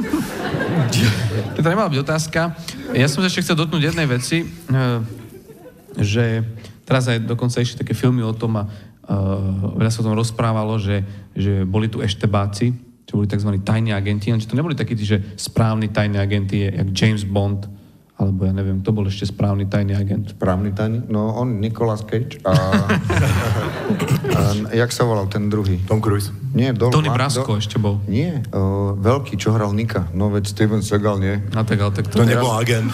[LAUGHS] to nemala byť otázka. Ja som ešte chcel dotknúť jednej veci, eh, že teraz aj dokonca ešte také filmy o tom a uh, veľa sa o tom rozprávalo, že, že boli tu eštebáci, čo boli tzv. tajní agenti, lenže to neboli takí, tí, že správni tajní agenti, jak James Bond, alebo ja neviem, kto bol ešte správny tajný agent. Právny tajný? No, on, Nicolas Cage. [LAUGHS] A, a jak sa volal ten druhý? Tom Cruise. Nie, dol, Tony ma- Brasko ešte bol. Nie, o, veľký, čo hral Nika. No veď Steven Seagal, nie? A tak, ale tak To to... nebol agent.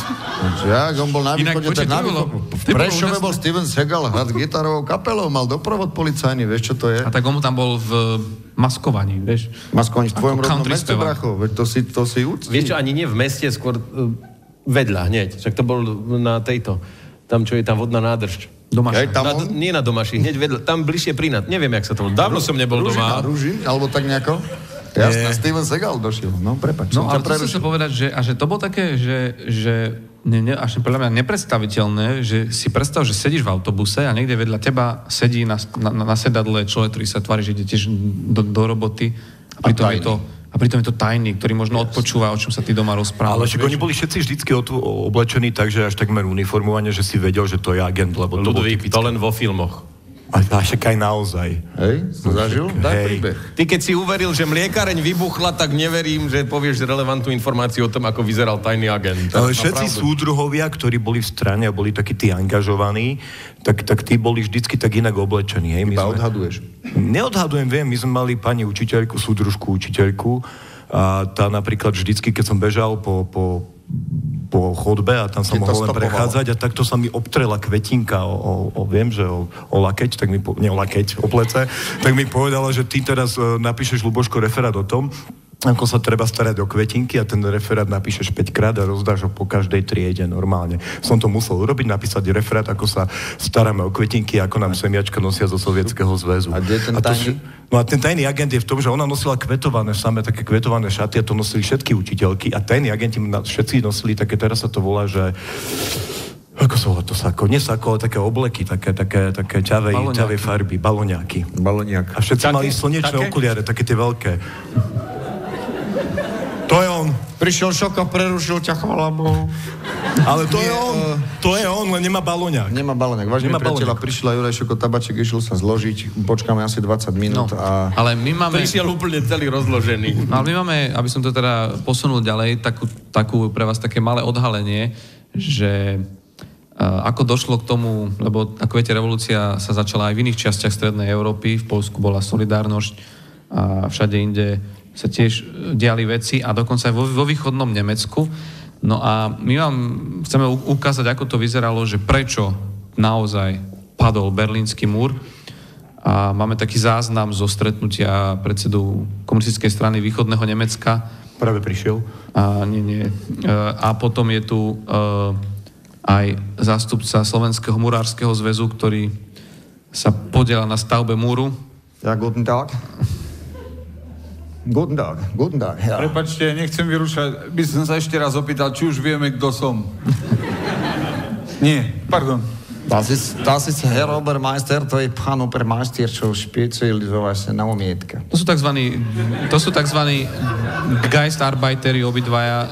Jak on bol na Inak, východe, počkaj, tak na to východe. V to Prešove bol Steven Seagal hrať gitarovou kapelou, mal doprovod policajný, vieš čo to je? A tak on tam bol v maskovaní, vieš. Masko, ani v tvojom rodnom meste, bracho, veď to si, to si uctí. Vieš čo, ani nie v meste, skôr uh, vedľa, hneď. Však to bol na tejto, tam, čo je tam vodná nádrž. Doma. Hej, tam Na, on? nie na Domaši, hneď vedľa, tam bližšie pri nad. Neviem, jak sa to volá. Dávno som nebol Ružina, doma. Ružin, alebo tak nejako? Jasné, Steven Seagal došiel. No, prepač, No ale to chcel povedať, že, a že to bolo také, že, že ne, ne, až podľa mňa nepredstaviteľné, že si predstav, že sedíš v autobuse a niekde vedľa teba sedí na, na, na sedadle človek, ktorý sa tvári, že ide tiež do, do roboty a pritom, je tajný. to, a pritom je to tajný, ktorý možno odpočúva, o čom sa ty doma Ale rozprávaš. však oni boli všetci vždycky oblečení tak, že až takmer uniformovane, že si vedel, že to je agent, lebo to Ludvík, to len vo filmoch. A, však aj naozaj. Hej, si to zažil? Daj Hej. príbeh. Ty keď si uveril, že mliekareň vybuchla, tak neverím, že povieš relevantnú informáciu o tom, ako vyzeral tajný agent. Ale všetci súdruhovia, ktorí boli v strane a boli takí tí angažovaní, tak, tak tí boli vždycky tak inak oblečení. Hej? My Iba sme- odhaduješ. Neodhadujem, viem, my sme mali pani učiteľku, súdružku učiteľku a tá napríklad vždycky, keď som bežal po, po, po chodbe a tam sa mohol len prechádzať a takto sa mi obtrela kvetinka o, o, o viem, že o, o lakeť, tak mi, po, nie o lakeť, o plece, tak mi povedala, že ty teraz e, napíšeš, Luboško, referát o tom, ako sa treba starať o kvetinky a ten referát napíšeš 5 krát a rozdáš ho po každej triede normálne. Som to musel urobiť, napísať referát, ako sa staráme o kvetinky, ako nám semiačka nosia zo Sovietskeho zväzu. A kde ten to, tajný? No a ten tajný agent je v tom, že ona nosila kvetované, samé také kvetované šaty a to nosili všetky učiteľky a tajní agenti všetci nosili také, teraz sa to volá, že ako sa volá to sako? Nie sako, ale také obleky, také, také, také ťavej, ťavej farby, baloniaky. Baloniak. A všetci Také? mali slnečné Také? okuliare, také tie veľké. To je on. Prišiel šok a prerušil ťa, chvala Bohu. Ale to je Nie, on. eh, To je on, len nemá baloniak. Nemá baloniak. Vážne Nemá priateľa, prišla Juraj Šoko Tabaček, išiel sa zložiť, počkáme asi 20 No, minút a... ale my máme... Prišiel úplne celý rozložený. No, ale my máme, aby som to teda posunul ďalej, takú, takú pre vás také malé odhalenie, že ako došlo k tomu, lebo ako viete, revolúcia sa začala aj v iných častiach Strednej Európy, v Polsku bola solidárnosť a všade inde sa tiež e, diali veci a dokonca aj vo, vo východnom Nemecku. No a my vám chceme ukázať, ako to vyzeralo, že prečo naozaj padol Berlínsky múr. A máme taký záznam zo stretnutia predsedu komunistickej strany východného Nemecka. Práve prišiel. A, nie, nie. E, a potom je tu e, aj zástupca Slovenského murárskeho zväzu, ktorý sa podiela na stavbe múru. Ja, guten Tag. Guten Tag, guten Tag. Ja. Prepačte, nechcem vyrušať. By som sa ešte raz opýtal, či už vieme, kto som. [LAUGHS] Nie, pardon. Das ist, das ist Herr Obermeister, to je pán Obermeister, čo špecializuje sa na umietka. To sú tzv. To sú tzv. Geistarbeiteri obidvaja e,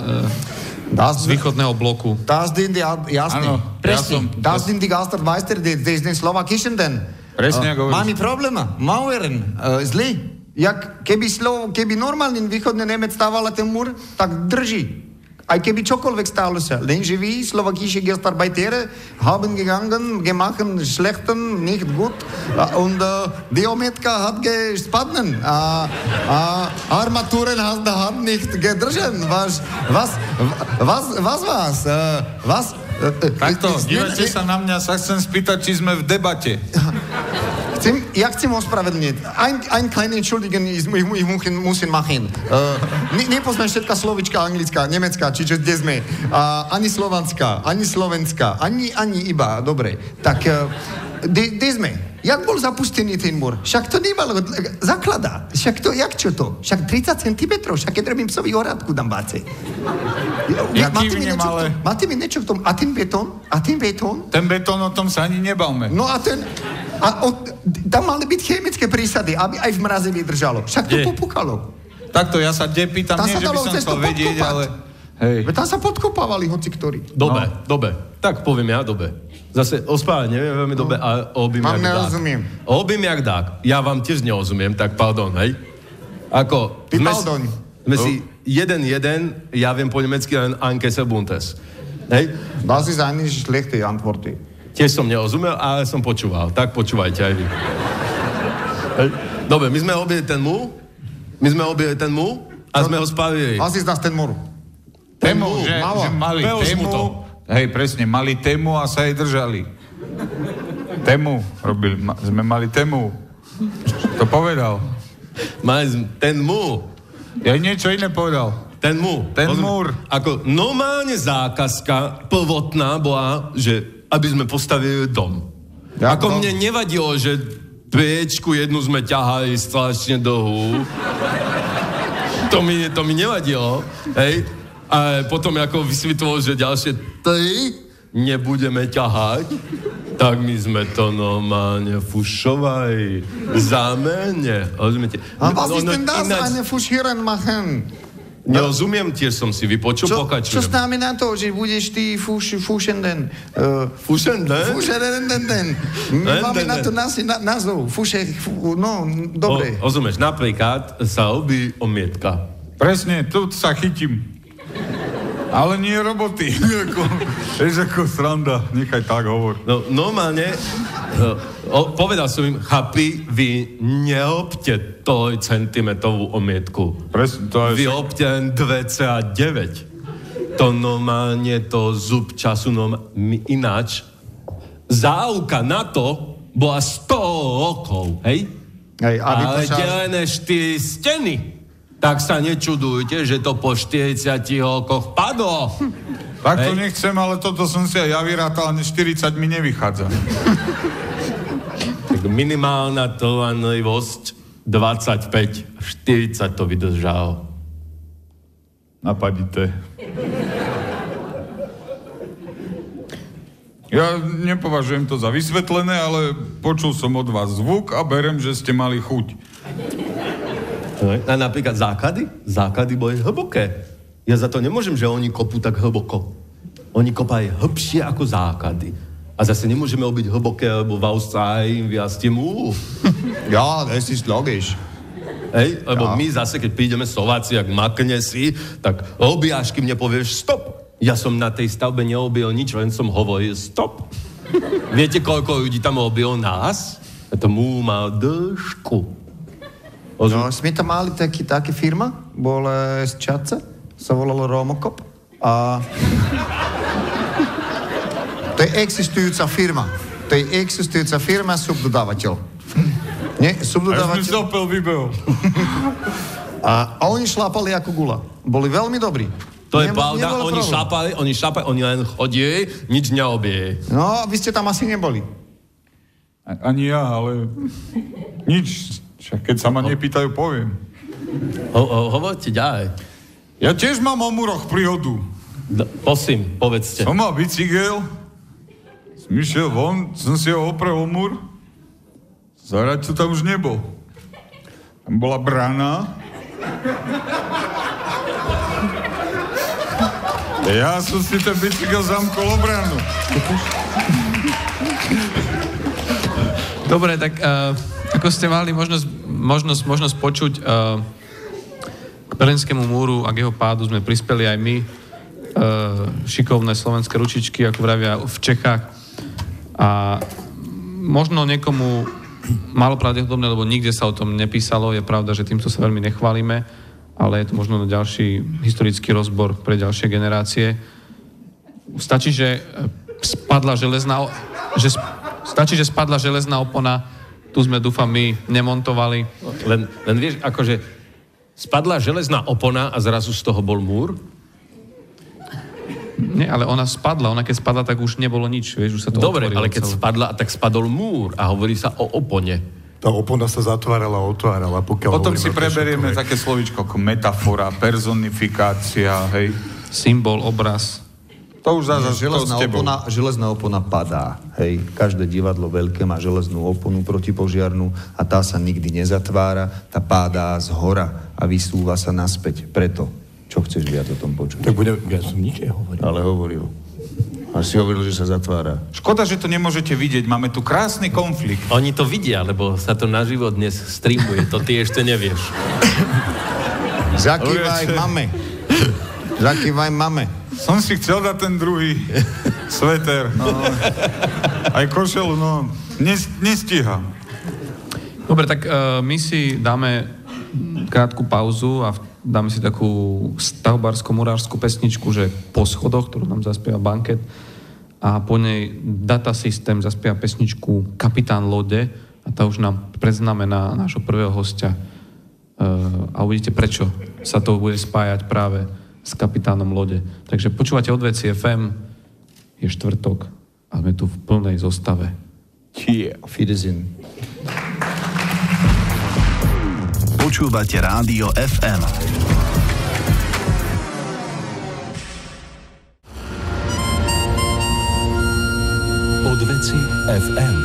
Das, z východného bloku. das sind die, jasne, Áno, presne, ja som- das sind die Gastarbeiter, die, die sind Slovakischen den. Presne ako hovoríš. Máme probléma, Mauern, uh, zlý. Jak, keby, Slo, keby normálny východný Nemec stával ten múr, tak drží. Aj keby čokoľvek stalo sa. Lenže vy, slovakische Gastarbeiter, haben gegangen, gemachen schlechten, nicht gut. Und uh, die Ometka hat gespadnen. Uh, uh, Armaturen hat, hat nicht gedržen. Was, was, was, was, was, uh, was, uh, Takto, dívajte sa na mňa, sa chcem spýtať, či sme v debate. [LAUGHS] Chcem, ja chcem ospravedlniť. Ein, ein kleine Entschuldigen, ich, ich, musím, musím machen. Uh, ne, nepoznám všetka slovička anglická, nemecká, čiže kde sme. Uh, ani slovanská, ani slovenská, ani, ani iba, dobre. Tak, uh, kde sme? Jak bol zapustený ten múr? Však to nemalo zaklada. Však to, jak čo to? Však 30 cm, však keď robím psový horádku dám báce. Jaký máte, mi niečo v nemalé? tom, máte mi niečo v tom? A ten betón? A ten betón? Ten betón, o tom sa ani nebavme. No a ten... A o, tam mali byť chemické prísady, aby aj v mraze vydržalo. Však to Kde? popukalo. Takto, ja sa kde pýtam, Tam nie, sa že by som chcel vedieť, podkopať. ale... Hej. Veď tam sa podkopávali hoci ktorí. Dobe, no. dobe. Tak poviem ja dobe. Zase o spáve neviem veľmi dobe a obím Vám jak dák. nerozumiem. Obím jak dák. Ja vám tiež nerozumiem, tak pardon, hej? Ako... Ty sme, pardon. sme si jeden, jeden, ja viem po nemecky len Anke Buntes. Hej? Das ist eine schlechte Antwort. Tiež som nerozumel, ale som počúval. Tak počúvajte aj vy. Hej. Dobre, my sme objeli ten múr, my sme objeli ten múr a sme ho spálili. Was ist das ten mur? Tému, že, Mala. že mali Peos mu tému, to. Hej, presne, mali tému a sa jej držali. Tému robili, ma, sme mali tému. To povedal. Mali ten múr, Ja niečo iné povedal. ten múr. Ten Rozumie- múr. Ako normálne zákazka prvotná bola, že aby sme postavili dom. Ja Ako mne nevadilo, že priečku jednu sme ťahali strašne dlhú. To mi, to mi nevadilo, hej. A potom ako vysvetlo, že ďalšie tri nebudeme ťahať, tak my sme to normálne fušovali. Zámerne. Rozumiete? A was ist No, no, denn das, ináč- eine Fuschieren machen? Nerozumiem, tiež som si vypočul, Čo, čo pokračujem. znamená to, že budeš ty fuš, fušenden? Uh, fušenden, den, den. [LAUGHS] My Den, máme den, na to nás, na, názov. Fuše, fu, no, dobre. O, rozumieš, napríklad sa robí omietka. Presne, tu sa chytím. Ale nie roboty. [LAUGHS] ako, vieš, ako sranda. Nechaj tak hovor. No, normálne, o, o, povedal som im, chapi, vy 3 cm omietku. Presne, to Vy je... robte len 2,9. To normálne, to zub času, norm, my- ináč, záuka na to bola 100 rokov, hej? Hej, a Ale delené 4 steny. Tak sa nečudujte, že to po 40 rokoch padlo. [LAUGHS] Tak to Hej. nechcem, ale toto som si aj ja vyrátal, ani 40 mi nevychádza. Tak minimálna trvanlivosť 25, 40 to vydržalo. Napadité. Ja nepovažujem to za vysvetlené, ale počul som od vás zvuk a berem, že ste mali chuť. A napríklad základy? Základy boli hlboké. Ja za to nemôžem, že oni kopú tak hlboko. Oni kopajú hlbšie ako základy. A zase nemôžeme obiť hlboké, lebo v Austrálii im vyrastie múr. [LAUGHS] Ja, das ist logisch. Hej? Lebo Ja. my zase, keď prídeme Slováci, ak makne si, tak robí, až kým nepovieš stop. Ja som na tej stavbe neobil nič, len som hovoril stop. [LAUGHS] Viete, koľko ľudí tam obil nás? A to mu mal dĺžku. No, sme tam mali taký, také firma, bola z Čace, sa volalo Romokop a to je existujúca firma. To je existujúca firma, subdodávateľ. Nie, Až subdodávateľ. zapel vybehol. A, a oni šlápali ako gula. Boli veľmi dobrí. To je Nemo- pravda, oni problém. šlapali, oni šlapali, oni len chodili, nič neobie. No, vy ste tam asi neboli. A- Ani ja, ale nič. Však keď sa ma nepýtajú, poviem. Ho, ho, hovorte ďalej. Ja tiež mám o muroch príhodu. D- prosím, povedzte. Som mal bicykel, som išiel von, som si ho oprel o múr, zarať to tam už nebol. Tam bola brána. Ja som si ten bicykel zamkol o bránu. Dobre, tak uh, ako ste mali možnosť, možnosť, možnosť počuť uh, k Berlínskému múru a k jeho pádu sme prispeli aj my. Uh, šikovné slovenské ručičky, ako vravia v Čechách. A možno niekomu málo pravdepodobné, lebo nikde sa o tom nepísalo. Je pravda, že týmto sa veľmi nechválime, ale je to možno ďalší historický rozbor pre ďalšie generácie. Stačí, že spadla železná... Že stačí, že spadla železná opona, tu sme, dúfam, my nemontovali. Len, len vieš, akože spadla železná opona a zrazu z toho bol múr. Nie, ale ona spadla. Ona keď spadla, tak už nebolo nič. Vieš, už sa to Dobre, ale keď celé. spadla, tak spadol múr a hovorí sa o opone. Tá opona sa zatvárala a otvárala, pokiaľ... Potom si preberieme také slovičko ako metafora, personifikácia, hej. Symbol, obraz. To už zase Železná opona, železná opona padá. Hej, každé divadlo veľké má železnú oponu protipožiarnú a tá sa nikdy nezatvára, tá pádá z hora a vysúva sa naspäť. Preto, čo chceš viac o tom počuť? Tak budem, ja som nič nehovoril. Ale hovoril. A si hovoril, že sa zatvára. Škoda, že to nemôžete vidieť. Máme tu krásny konflikt. Oni to vidia, lebo sa to naživo dnes streamuje, to ty ešte nevieš. Zakývaj mame. Zakývaj mame. Som si chcel dať ten druhý sveter. No. Aj košelu, no. Nes, nestíham. Dobre, tak uh, my si dáme krátku pauzu a dáme si takú stavbarsko-murárskú pesničku, že po schodoch, ktorú nám zaspieva Banket a po nej Data System zaspieva pesničku Kapitán lode a tá už nám predznamená nášho prvého hostia uh, a uvidíte, prečo sa to bude spájať práve s kapitánom lode. Takže počúvate odveci FM, je štvrtok a sme tu v plnej zostave. Auf Wiedersehen. Počúvate Rádio FM. Odveci FM.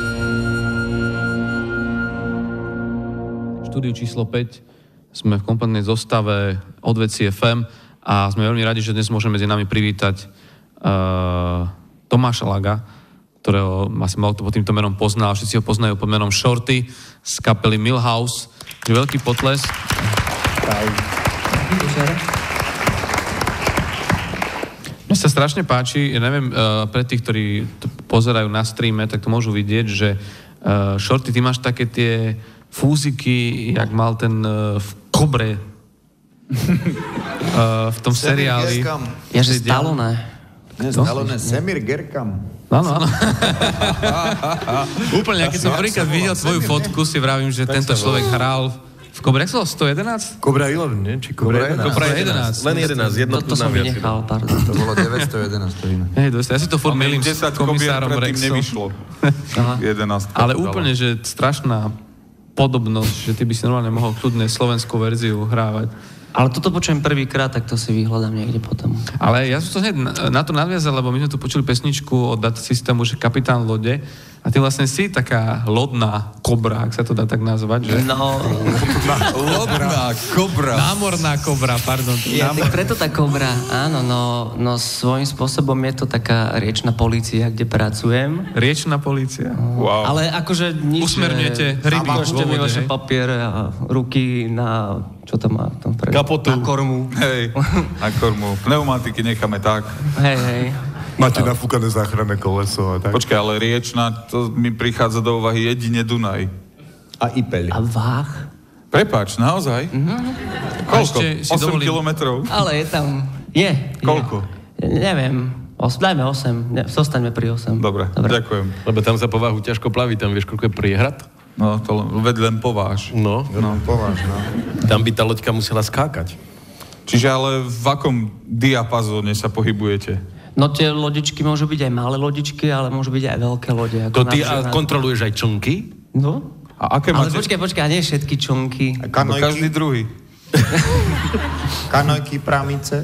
Štúdiu číslo 5 sme v kompletnej zostave odveci FM a sme veľmi radi, že dnes môžeme medzi nami privítať uh, Tomáša Laga, ktorého asi mal to pod týmto menom poznal, všetci ho poznajú pod menom Shorty z kapely Millhouse. Takže veľký potles. Mne sa strašne páči, ja neviem, uh, pre tých, ktorí to pozerajú na streame, tak to môžu vidieť, že uh, Shorty, ty máš také tie fúziky, jak mal ten uh, v Kobre, uh, [LAUGHS] v tom seriáli. Gerkam. Ja, že Stallone. Stallone, Semir Gerkam. Áno, áno. [LAUGHS] Úplne, keď som prvýkrát videl tvoju fotku, si vravím, že tento človek hral v Kobre, jak sa volalo, 111? Cobra 11, nie? Či Cobra 11? Cobra 11. Len 11, jedno To, to som vynechal, pardon. To bolo 911, to iné. Hej, dosť, ja si to furt milím 10 s komisárom Rexom. nevyšlo. [LAUGHS] 11. Ale úplne, že strašná podobnosť, že ty by si normálne mohol kľudne slovenskú verziu hrávať. Ale toto počujem prvýkrát, tak to si vyhľadám niekde potom. Ale ja som to hneď na- to nadviazal, lebo my sme tu počuli pesničku od data systému, že kapitán lode a ty vlastne si taká lodná kobra, ak sa to dá tak nazvať, že? No, Lodná kobra. Námorná kobra, pardon. ja, Námor... tak preto tá kobra, áno, no, no svojím spôsobom je to taká riečna polícia, kde pracujem. Riečná polícia. Wow. Ale akože nič... Usmerňujete ryby vo vode, papiere a ruky na, čo to má? Tam pre... Kapotu. Na kormu. Hej, [LAUGHS] na kormu. Pneumatiky necháme tak. Hej, hej. Máte nafúkané záchranné koleso a tak. Počkaj, ale riečna, to mi prichádza do úvahy jedine Dunaj. A Ipeľ. A váh? Prepač, naozaj? Koľko? ešte si 8 dovolím- kilometrov? Ale je tam... Je. je. Koľko? Neviem. Os, dajme 8. Ne, zostaňme pri 8. Dobre, ďakujem. Lebo tam sa povahu ťažko plaví, tam vieš, koľko je priehrad? No, to len, ved len pováž. No, No, pováž, no. tam by tá loďka musela skákať. Čiže ale v akom diapazóne sa pohybujete? No tie lodičky môžu byť aj malé lodičky, ale môžu byť aj veľké lode. Ako To ty a kontroluješ aj člnky? No? A aké Ale máte? počkaj, počkaj, a nie všetky čunky. No, Kanojky, každý druhý. [LAUGHS] kanojky, pramice.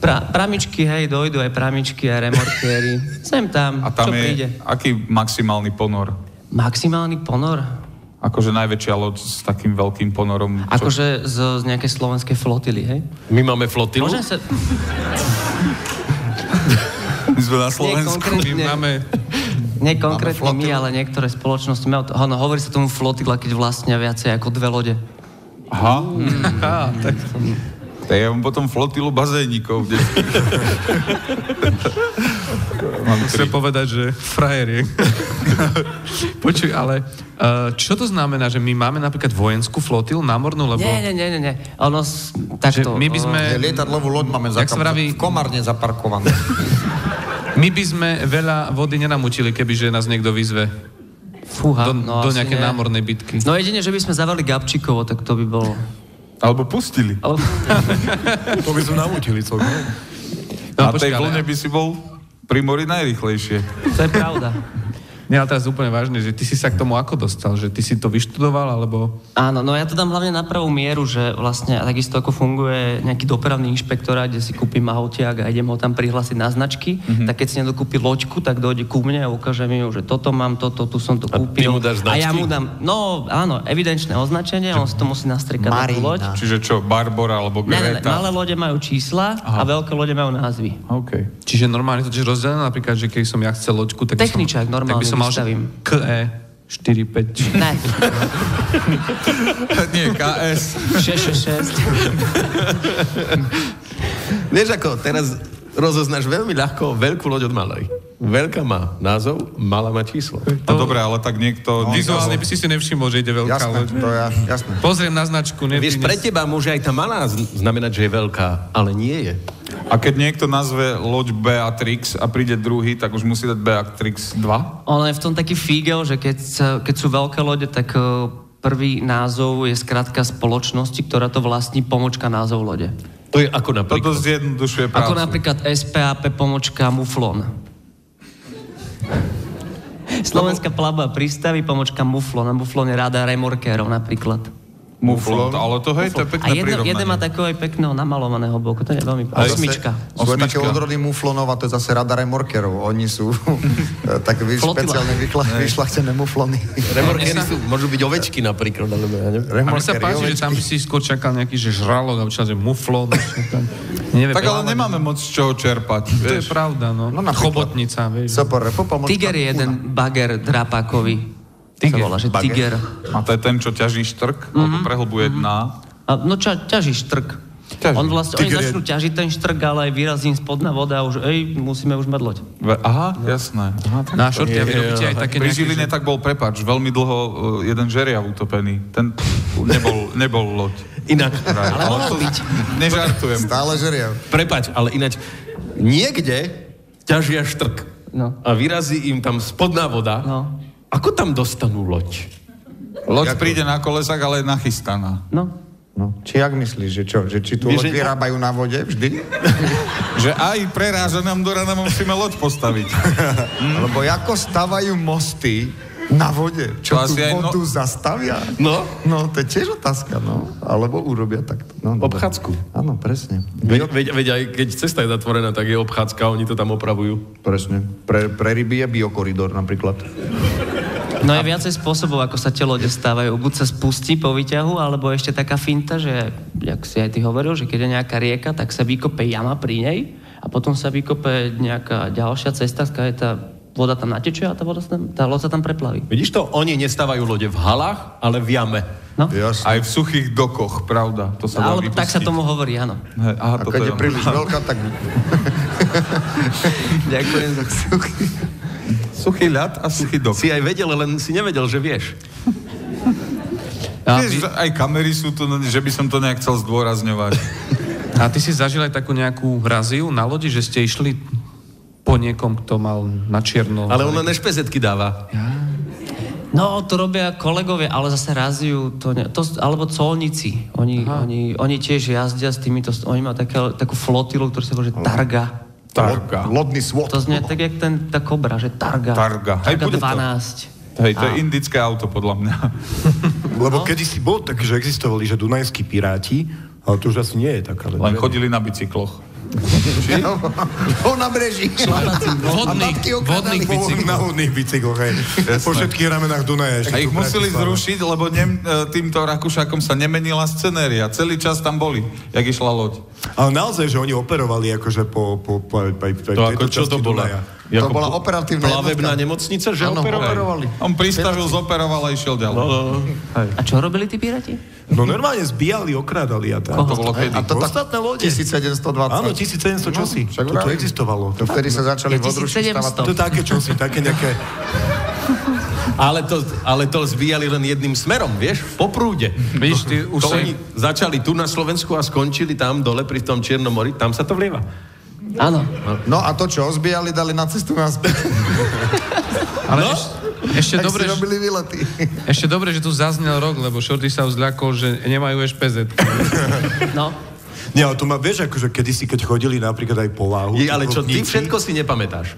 Pra, pramičky, hej, dojdu aj pramičky, aj remorkéry. Sem tam, A tam čo je príde. aký maximálny ponor? Maximálny ponor? Akože najväčšia loď s takým veľkým ponorom. Čo... Akože z, z nejakej slovenskej flotily, hej? My máme flotilu. Môžem sa... My sme na Nie Slovensku. My konkrétne, máme... nie konkrétne my, ale niektoré spoločnosti to- Áno, hovorí sa tomu flotila, keď vlastnia viacej ako dve lode. Aha. Á, tak Tak ja mám potom flotilu bazénikov. [LAUGHS] Mám [LAUGHS] tri. povedať, že frajer je. [LAUGHS] Počuj, ale uh, čo to znamená, že my máme napríklad vojenskú flotilu námornú, lebo... Nie, nie, nie, nie, nie. Ono, s- takto... Že my by sme- Lietadlovú loď máme zakam- vraví- v Komárne zaparkovanú. [LAUGHS] My by sme veľa vody nenamutili, kebyže nás niekto vyzve Fúha, do, no do nejakej nie. námornej bitky. No jedine, že by sme zavali Gabčíkovo, tak to by bolo... Alebo pustili. Ale... To by sme namútili celkom. No, Na tej počkaj, ale- vlne by si bol pri mori najrychlejšie. To je pravda. Nie, ale teraz úplne vážne, že ty si sa k tomu ako dostal? Že ty si to vyštudoval, alebo... Áno, no ja to dám hlavne na pravú mieru, že vlastne takisto ako funguje nejaký dopravný inšpektorát, kde si kúpim autiak a idem ho tam prihlásiť na značky, mm-hmm. tak keď si niekto kúpi loďku, tak dojde ku mne a ukáže mi, že toto mám, toto, tu som to A ty kúpil. mu dáš a ja značky? mu dám, no áno, evidenčné označenie, on si to musí nastriekať na tú loď. Čiže čo, Barbora alebo Ne, ne, ne, Greta? malé lode majú čísla a veľké lode majú názvy. OK. Čiže normálne to tiež rozdelené, napríklad, že keď som ja chcel loďku, tak by som, Techničák normálne tak by som vystavím. KE 4, 5, Ne, [LAUGHS] Nie, KS. 666. Vieš ako, teraz rozoznáš veľmi ľahko veľkú loď od malej. Veľká má názov, malá má číslo. No dobre, ale tak niekto... Vizuálne by si si nevšimol, že ide veľká Jasné, loď. to ja, jasné. Pozriem na značku, ne, Vieš, pre teba môže aj tá malá znamenať, že je veľká, ale nie je. A keď niekto nazve loď Beatrix a príde druhý, tak už musí dať Beatrix 2? Ono je v tom taký fígel, že keď, keď sú veľké lode, tak eh, prvý názov je skratka spoločnosti, ktorá to vlastní pomočka názov lode. To je ako Toto napríklad. zjednodušuje prácu. Ako napríklad SPAP pomočka Muflon. [LAUGHS] Slovenská plavba prístavy pomočka Muflon. A Muflon je rada remorkérov napríklad. Muflon. Ale to hej, to je A pekné jedno, jeden má takého aj pekného namalovaného boku. To je veľmi... A zase Osmička. Sú aj také odrody muflonov a to je zase rada remorkerov. Oni sú [LAUGHS] tak vy, špeciálne vyšla, vyšlachtené muflony. Remorkery sú, môžu byť ovečky napríklad, alebo ja neviem. A mne sa páči, že tam si skôr čakal nejaký, že žralok, alebo čo, že muflon. [LAUGHS] Neviem, Tak ale nemáme moc z čoho čerpať, To je pravda, no. No. Chobotnica, vieš. Tiger je jeden bager drapákový. Tiger. Sa volá, že. Tiger. A to je ten, čo ťaží štrk, alebo prehlbuje dna. A, no ča, ťaží štrk. Ťaží. On vlastne, oni Tiger je- začnú ťažiť ten štrk, ale aj vyrazím spodná voda a už, ej, musíme už mať loď. Ve- Aha, jasné. Aha, tak Na šorty vy robíte aj také Pri. Žiline tak bol, prepač, veľmi dlho uh, jeden žeriav utopený. Ten nebol, nebol loď. Inak, Ale mohol byť. Nežartujem. Stále žeriav. prepač, ale ináč, niekde ťažia štrk No. a vyrazí im tam spodná voda. No. Ako tam dostanú loď? Loď príde na kolesách, ale je nachystaná. No. No, či jak myslíš, že čo? Že či tu Vieš, loď že- vyrábajú na vode vždy? [LAUGHS] Že aj preráženom do rana musíme loď postaviť. [LAUGHS] Lebo ako stavajú mosty na vode? Čo To tú asi aj no- vodu zastavia? No. No, to je tiež otázka, no. Alebo urobia takto. No, dobre. Obchádzku. Áno, presne. Veď, veď, veď aj keď cesta je zatvorená, tak je obchádzka, oni to tam opravujú. Presne. Pre, pre ryby je biokoridor napríklad. No je viacej spôsobov, ako sa tie lode stávajú. Buď sa spustí po výťahu, alebo ešte taká finta, že, jak si aj ty hovoril, že keď je nejaká rieka, tak sa vykope jama pri nej a potom sa vykope nejaká ďalšia cesta, skáde tá voda tam natečie a tá, voda sa tam, tá loď sa tam preplaví. Vidíš to? Oni nestávajú lode v halách, ale v jame. No? Jasne. Aj v suchých dokoch, pravda. To sa dá Alebo tak sa tomu hovorí, áno. Hej, aha, A keď je príliš veľká, tak... [LAUGHS] Ďakujem za [LAUGHS] Suchý ľad a suchý dok. Si aj vedel, len si nevedel, že vieš. A Vieš, ty, aj kamery sú tu, že by som to nejak chcel zdôrazňovať. a ty si zažil aj takú nejakú raziu na lodi, že ste išli po niekom, kto mal na čierno. Ale on len nešpezetky dáva. No, to robia kolegovia, ale zase raziu, to, ne, to alebo colníci. Oni, oni, oni tiež jazdia s týmito, oni majú také, takú flotilu, ktorú sa volá, že Targa. Targa. Lodný svod. To znie tak, jak ten, tá kobra, že Targa. Targa. Hej, Targa bude to. 12. Hej, to je indické auto, podľa mňa. [LAUGHS] Lebo kedysi bol tak, že existovali, že Dunajskí piráti, ale to už asi nie je tak. Ale Len chodili na bicykloch. On na breží. Vodných, vodných bicyklov. Na vodných bicykloch, hej. Po všetkých ramenách Dunaja. A ich museli zrušiť, lebo nem, e, týmto Rakúšakom sa nemenila scenéria. Celý čas tam boli, jak išla loď. Ale naozaj, že oni operovali akože po, po, po aj, aj To ako čo to bola? Dunaja. To bola operatívna Plavebná jednotka. nemocnica, že Áno, operovali? On pristavil, zoperoval a išiel ďalej. A čo robili tí piráti? No normálne zbíjali, okrádali a tak. To bolo kedy. A to tak Ostatné lode. 1720. Áno, 1700 čosi. však to, to existovalo. To vtedy sa začali Je vodruši 1700. stavať. To také čosi, také nejaké... [LAUGHS] Ale to, ale to zbíjali len jedným smerom, vieš? Po prúde. Vidíš, ty už To oni začali tu na Slovensku a skončili tam dole pri tom Čiernom mori, tam sa to vlieva. Áno. No a to, čo ozbijali, dali na cestu naspäť. [LAUGHS] Ale No. Ešte, Tak dobre, si že, robili výlety. ešte dobre, že tu zaznel rok, lebo Shorty sa už zľakol, že nemajú EŠPZ. [LAUGHS] No. Nie, ale to má, vieš, akože kedysi, keď chodili napríklad aj po váhu. Je, ale čo, ty všetko si nepamätáš.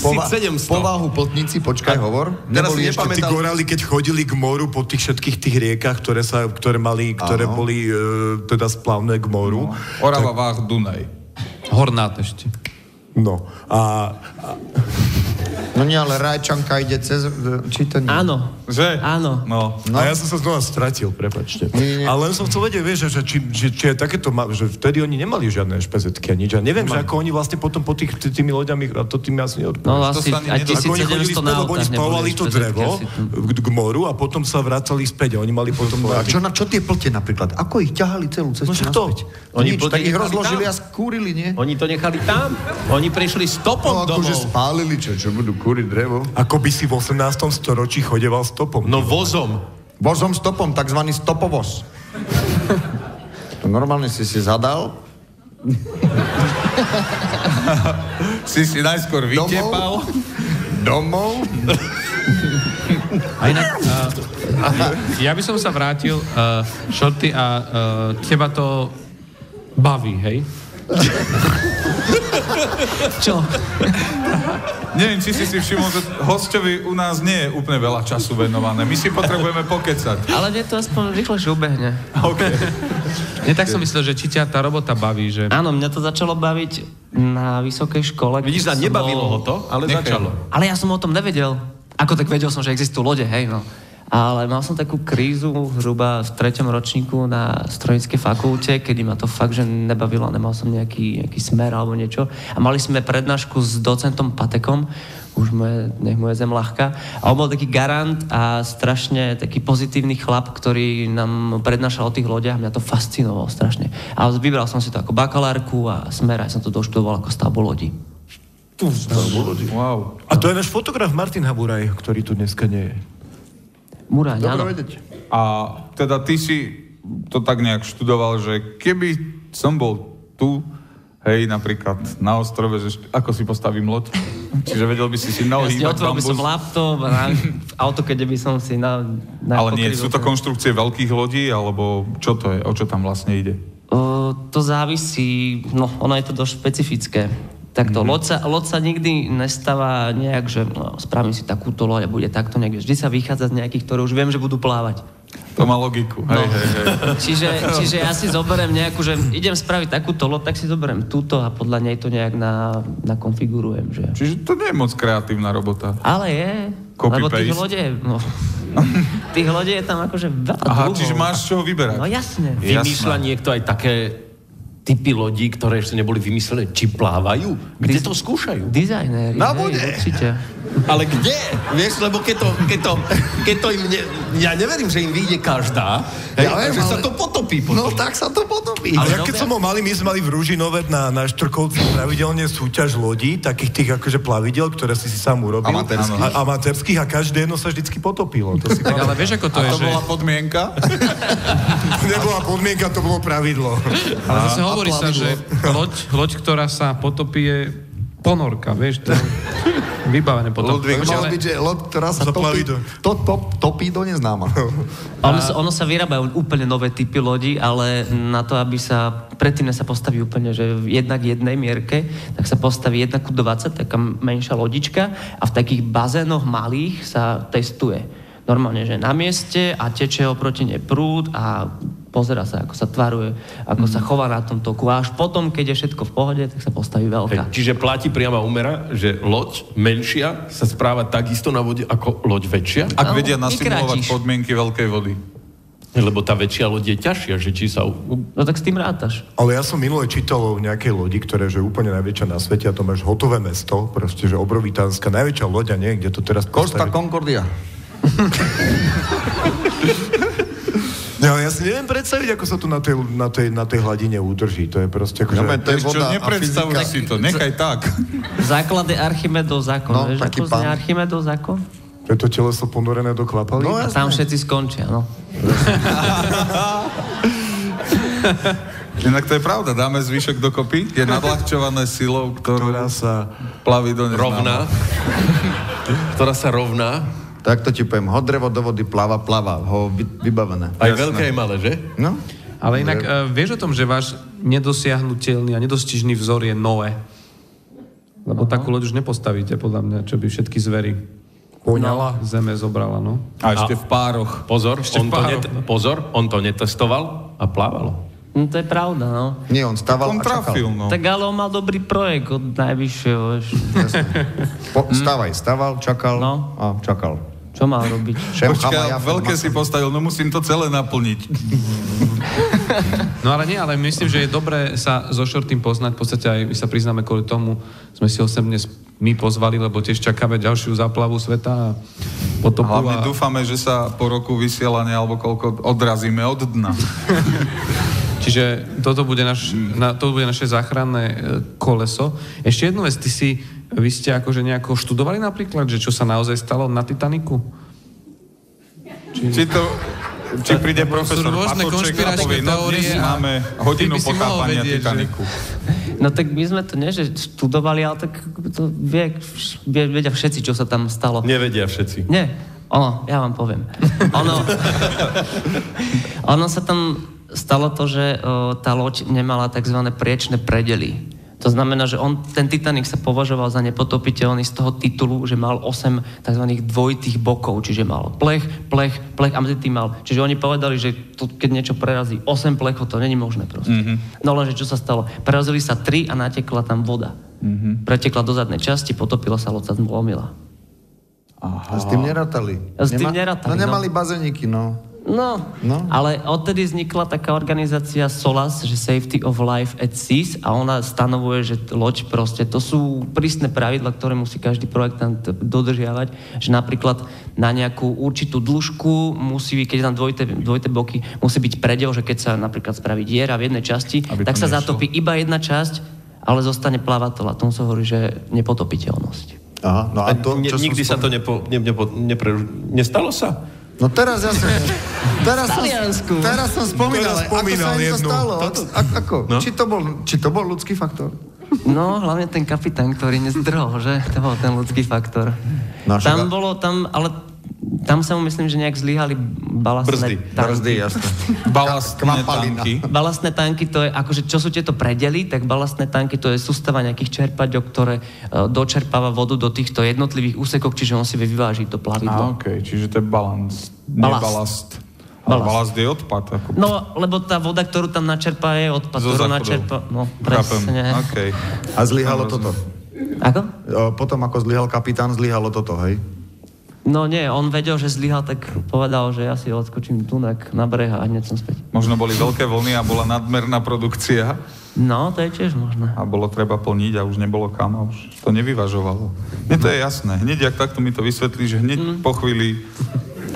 Pova- 1700. Povahu plotníci, počkaj, hovor. Teraz Neboli si ešte Tí gorali, keď chodili k moru po tých všetkých tých riekach, ktoré, sa, ktoré, mali, ktoré Áno. boli e, teda splavné k moru. Orava, Vách, Dunaj. Hornát ešte. No. A, No nie, ale Rajčanka ide cez... Či to nie? Áno. Že? Áno. No. no. a ja som sa znova stratil, prepačte. Nie, nie. Ale len som chcel vedieť, vieš, že, či, či, či je takéto, ma- že vtedy oni nemali žiadne špezetky a nič. A neviem, že ako oni vlastne potom po tých, tými loďami, a to tým asi neodpovedal. No asi chodili 1700 späť, na oni neboli to drevo k, k moru a potom sa vracali späť a oni mali potom... A čo, na čo tie plte napríklad? Ako ich ťahali celú cestu No naspäť? Oni Nič, tak ich rozložili tam. a skúrili, nie? Oni to nechali tam. Oni prišli stopom No domov. akože spálili, čo, čo budú kúriť drevo? Ako by si v 18. storočí chodeval stopom. No vozom. Vozom stopom, takzvaný stopovoz. To normálne si si zadal, Si si najskôr vytepal. domov, A inak, uh, ja by som sa vrátil, uh, Shorty, a uh, teba to baví, hej? [LAUGHS] Čo? Neviem, či si si všimol, že hostovi u nás nie je úplne veľa času venované. My si potrebujeme pokecať. Ale mne to aspoň rýchlejšie ubehne. Okay. [LAUGHS] Nie tak som myslel, že či ťa tá robota baví, že... Áno, mňa to začalo baviť na vysokej škole. Vidíš, som nebavilo bol- ho to, ale Nechaj. začalo. Ale ja som o tom nevedel. Ako tak vedel som, že existujú lode, hej, no. Ale mal som takú krízu zhruba v treťom ročníku na strojníckej fakulte, kedy ma to fakt, že nebavilo, nemal som nejaký, nejaký smer alebo niečo. A mali sme prednášku s docentom Patekom, už moje, nech moje zem ľahká. A on bol taký garant a strašne taký pozitívny chlap, ktorý nám prednášal o tých lodiach. Mňa to fascinovalo strašne. A vybral som si to ako bakalárku a smer aj som to doštudoval ako stavbu lodí. Wow. A to je náš fotograf Martin Haburaj, ktorý tu dneska nie je. Muráň, áno. vedieť. A teda ty si to tak nejak študoval, že keby som bol tu, hej, napríklad na ostrove, že ako si postavím loď? Čiže vedel by si si Jasne, naohýbať otvoril by som laptop a na, auto, keď by som si na... na Ale nie, sú to konštrukcie veľkých lodí, alebo čo to je? O čo tam vlastne ide? O, to závisí, no ono je to dosť špecifické. Takto, mm-hmm. loď, sa, loď sa nikdy nestáva nejak, že no, spravím si takúto loď a bude takto nejak. Vždy sa vychádza z nejakých, ktoré už viem, že budú plávať. To má logiku. Hej, hej, hej. [LAUGHS] Čiže, čiže ja si zoberiem nejakú, že idem spraviť takúto loď, tak si zoberiem túto a podľa nej to nejak na, nakonfigurujem. Že... Čiže to nie je moc kreatívna robota. Ale je, Copy lebo tých lodí, no, [LAUGHS] tých lodí je tam akože veľa Aha, druhov. čiže máš čoho vyberať. No jasne. Vymýšľa niekto aj také typy lodí, ktoré ešte neboli vymyslené, či plávajú? Kde to skúšajú? Dizajnéri, Na hej, vode. určite. Ale kde? Vieš, lebo keď to, keď to, keď to im... Ne, ja neverím, že im vyjde každá, hej, Ja viem, že sa ale- to potopí potom. No tak sa to potopí. Ale ja keď som ho mali, my sme mali v Ružinove na, na Štrkovci pravidelne súťaž lodí, takých tých akože plavidel, ktoré si si sám urobil. Amatérských. A, amatérských a každé jedno sa vždycky potopilo. To si Tak ale vieš, ako to A je, to že... bola podmienka? [LAUGHS] [LAUGHS] nebola podmienka, to bolo pravidlo. Ale zase hovorí sa, že loď, loď, ktorá sa potopí, je ponorka, vieš, to vybavené potom. Ludvík, malo ale- byť, že loď, ktorá sa topí, do- to, to, topí do neznáma. Ono, sa, ono sa vyrábajú úplne nové typy lodí, ale na to, aby sa predtým sa postaví úplne, že v jednak jednej mierke, tak sa postaví 1 ku 20, taká menšia lodička a v takých bazénoch malých sa testuje. Normálne, že na mieste a teče oproti nej prúd a pozera sa, ako sa tvaruje, ako sa chová na tom toku. A až potom, keď je všetko v pohode, tak sa postaví Hej, veľká. čiže platí priama umera, že loď menšia sa správa takisto na vode ako loď väčšia? Ak No, vedia nasimulovať podmienky veľkej vody. Lebo tá väčšia loď je ťažšia, že či sa... No tak s tým rátaš. Ale ja som minule čítal o nejakej lodi, ktorá je úplne najväčšia na svete a to máš hotové mesto, proste, že obrovitánska, najväčšia loď a niekde to teraz Costa. Concordia. [LAUGHS] Ja, ja si neviem predstaviť, ako sa to na tej, na tej, na tej hladine udrží. To je proste akože... No, to je čo, voda a nepredstavuj si to, nechaj tak. [LAUGHS] Základ je Archimedov zákon. No, Vieš, taký pán. Archimedov zákon? To je to teleso ponorené do klapalí? No, A tam všetci skončia, no. [LAUGHS] Inak to je pravda, dáme zvyšok dokopy, je nadľahčované silou, ktorú ktorá sa... plaví do neznáma. Rovná. [LAUGHS] ktorá sa rovná. Tak to ti poviem, ho drevo do vody plava, plava, ho vy, vybavené. Aj veľké, aj malé, že? No? Ale inak, uh, vieš o tom, že váš nedosiahnutelný a nedostižný vzor je Noé? Lebo takú loď už nepostavíte, podľa mňa, čo by všetky zvery Poňala. zeme zobrala, no. A ešte v pároch. Pozor, Ešte on to, pár. net, pozor, on to netestoval a plávalo. no. to je pravda, no. Nie, on stával On a čakal. trafil, no. Tak ale on mal dobrý projekt od najvyššieho. vieš. Po, stavaj, staval, čakal No. a čakal. Čo mal robiť? [LAUGHS] Počkaj, Jafet, veľké si postavil, no musím to celé naplniť. No ale nie, ale myslím, že je dobré sa so Shortým poznať. V podstate aj my sa priznáme kvôli tomu, sme si ho sem dnes my pozvali, lebo tiež čakáme ďalšiu záplavu sveta a potopu. Hlavne a... dúfame, že sa po roku vysielania alebo koľko odrazíme od dna. [LAUGHS] Čiže toto bude, naš, na, to bude naše záchranné e, koleso. Ešte jednu vec, ty si, vy ste akože nejako študovali napríklad, že čo sa naozaj stalo na Titaniku? Či to... Či príde profesor rôzne Patoček a konšpiračné povie, no dnes máme hodinu pochápania vedieť, že- Titaniku. No tak my sme to nie, že študovali, ale tak to vie, vie, vedia všetci, čo sa tam stalo. Nevedia všetci. Nie, ono, ja vám poviem. Ono, [LAUGHS] ono sa tam stalo to, že o, tá loď nemala tzv. priečné predely. To znamená, že on, ten Titanic sa považoval za nepotopiteľný z toho titulu, že mal 8 tzv. dvojitých bokov, čiže mal plech, plech, plech a medzi tým mal. Čiže oni povedali, že to, keď niečo prerazí 8 plechov, to není možné proste. Mm-hmm. No lenže čo sa stalo? Prerazili sa 3 a natekla tam voda. Mm-hmm. Pretekla do zadnej časti, potopila sa, loď sa zlomila. A s tým nerátali. A s tým nerátali, No no. nemali bazéniky, no. No, No. ale odtedy vznikla taká organizácia SOLAS, že Safety of Life at Seas a ona stanovuje, že loď proste, to sú prísne pravidla, ktoré musí každý projektant dodržiavať, že napríklad na nejakú určitú dĺžku musí, byť, keď je tam dvojité, dvojité boky, musí byť predel, že keď sa napríklad spraví diera v jednej časti, Aby tak sa nešlo. zatopí iba jedna časť, ale zostane plavateľ a tomu sa hovorí, že nepotopiteľnosť. Aha, no A a to, čo nikdy sa som to nepo, ne, nepo, nepre, nestalo sa? No teraz ja som... [LAUGHS] Teraz som, teraz som spomínal, Teraz ako sa spomínal im to stalo? Ako, ako? No. Či, to bol, či to bol ľudský faktor? No, hlavne ten kapitán, ktorý nezdrhol, že? To bol ten ľudský faktor. No, však tam a- bolo, tam, ale tam sa mu myslím, že nejak zlyhali balastné Brzdy. tanky. Brzdy, jasne. [LAUGHS] Balastné tanky. Balastné tanky, to je, akože čo sú tieto predely, tak balastné tanky to je sústava nejakých čerpaďok, ktoré uh, dočerpáva vodu do týchto jednotlivých úsekov, čiže on si vie vyvážiť to plavidlo. okej, čiže to je balans. Balast. Nie balast. Ale Balast. balast je odpad. Ako... No, lebo tá voda, ktorú tam načerpá, je odpad, Zo ktorú načerpá... No, presne. Okay. A zlyhalo toto. Ako? O, Potom, ako zlyhal kapitán, zlyhalo toto, hej? No nie, on vedel, že zlyhal, tak povedal, že ja si odskočím tu na, breh a hneď som späť. Možno boli veľké vlny a bola nadmerná produkcia No, to je tiež možné. a bolo treba plniť a už nebolo kam a už to nevyvažovalo. Mne to je jasné. Hneď, ak takto mi to vysvetlí, že hneď po chvíli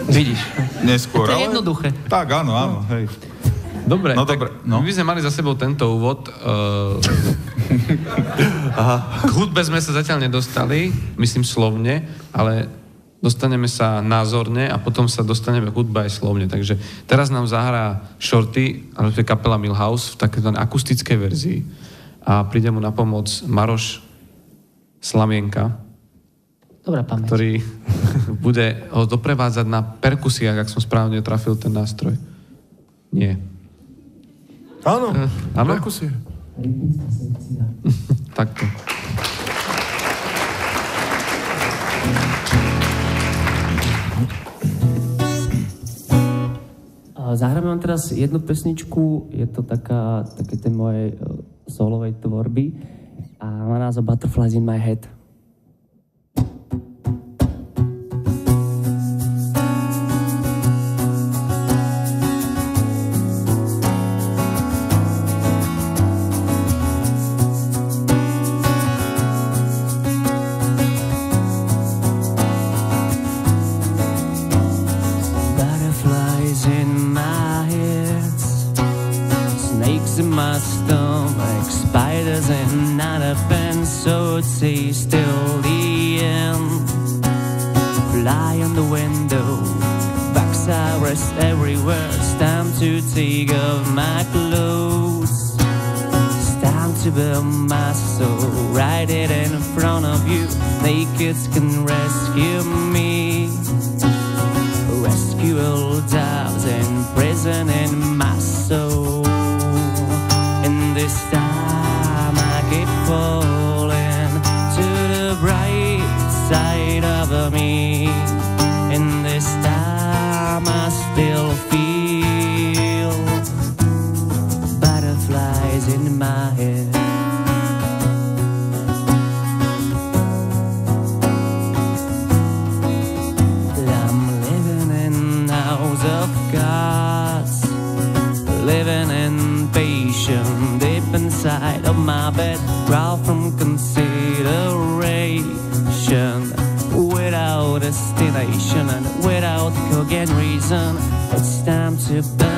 Vidíš. neskôr. To je ale- jednoduché. Tak, áno, áno, hej. Dobre, No tak dobre, no. my sme mali za sebou tento úvod. [LAUGHS] Uh, K hudbe sme sa zatiaľ nedostali, myslím slovne, ale dostaneme sa názorne a potom sa dostaneme k hudbe aj slovne. Takže teraz nám zahrá Shorty, ale to je kapela Milhouse v takej akustickej verzii a príde mu na pomoc Maroš Slamienka, Dobrá pamäť. ktorý [LAUGHS] bude ho doprevádzať na perkusiách, ak som správne trafil ten nástroj. Nie. Áno, Áno? perkusie. [LAUGHS] Takto. A Zahráme vám teraz jednu pesničku, je to taká, také tej mojej eh, solovej tvorby a má názov Butterflies in my head. Not a pen, so taste till the end. Fly on the window, backside rest everywhere. It's time to take off my clothes. It's time to build my soul, right it in front of you. Naked can rescue me rescue all doves in prison in my soul. It's time to burn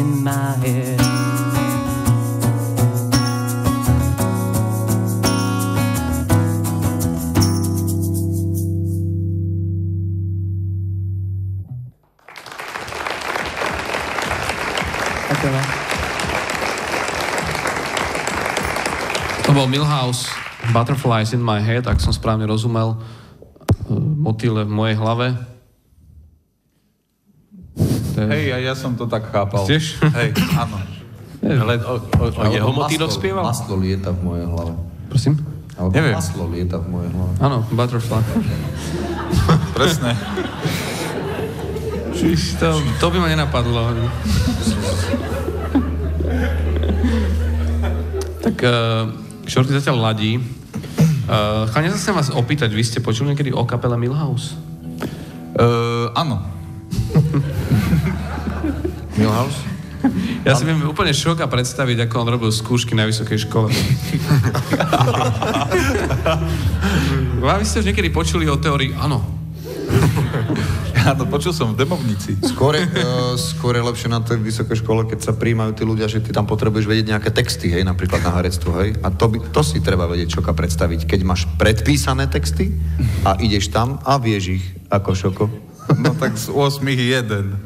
in my head. To bol Milhouse, Butterflies in my head, ak som správne rozumel. E, Motýle v mojej hlave. Hej, aj ja som to tak chápal. Tiež? Hej, áno. Ale o, o, o jeho motýloch spieval? Maslo lieta v mojej hlave. Prosím? Alebo Neviem. maslo lieta v mojej hlave. Áno, Butterfly. [LAUGHS] Presne. Čiž to, by ma nenapadlo. tak uh, Shorty zatiaľ ladí. Uh, Chania, sa chcem vás opýtať, vy ste počuli niekedy o kapele Milhouse? Uh, áno. [LAUGHS] Milhouse? [LAUGHS] Ja si viem úplne šoka predstaviť, ako on robil skúšky na vysokej škole. [LAUGHS] A vy ste už niekedy počuli o teórii, áno. [LAUGHS] Áno, počul som v Demovnici. Skôr je, uh, skôr je lepšie na tej vysokej škole, keď sa príjmajú tí ľudia, že ty tam potrebuješ vedieť nejaké texty, hej, napríklad na herectvo, hej. A to, by, to si treba vedieť šoka predstaviť, keď máš predpísané texty a ideš tam a vieš ich ako šoko. No tak z 8 jeden.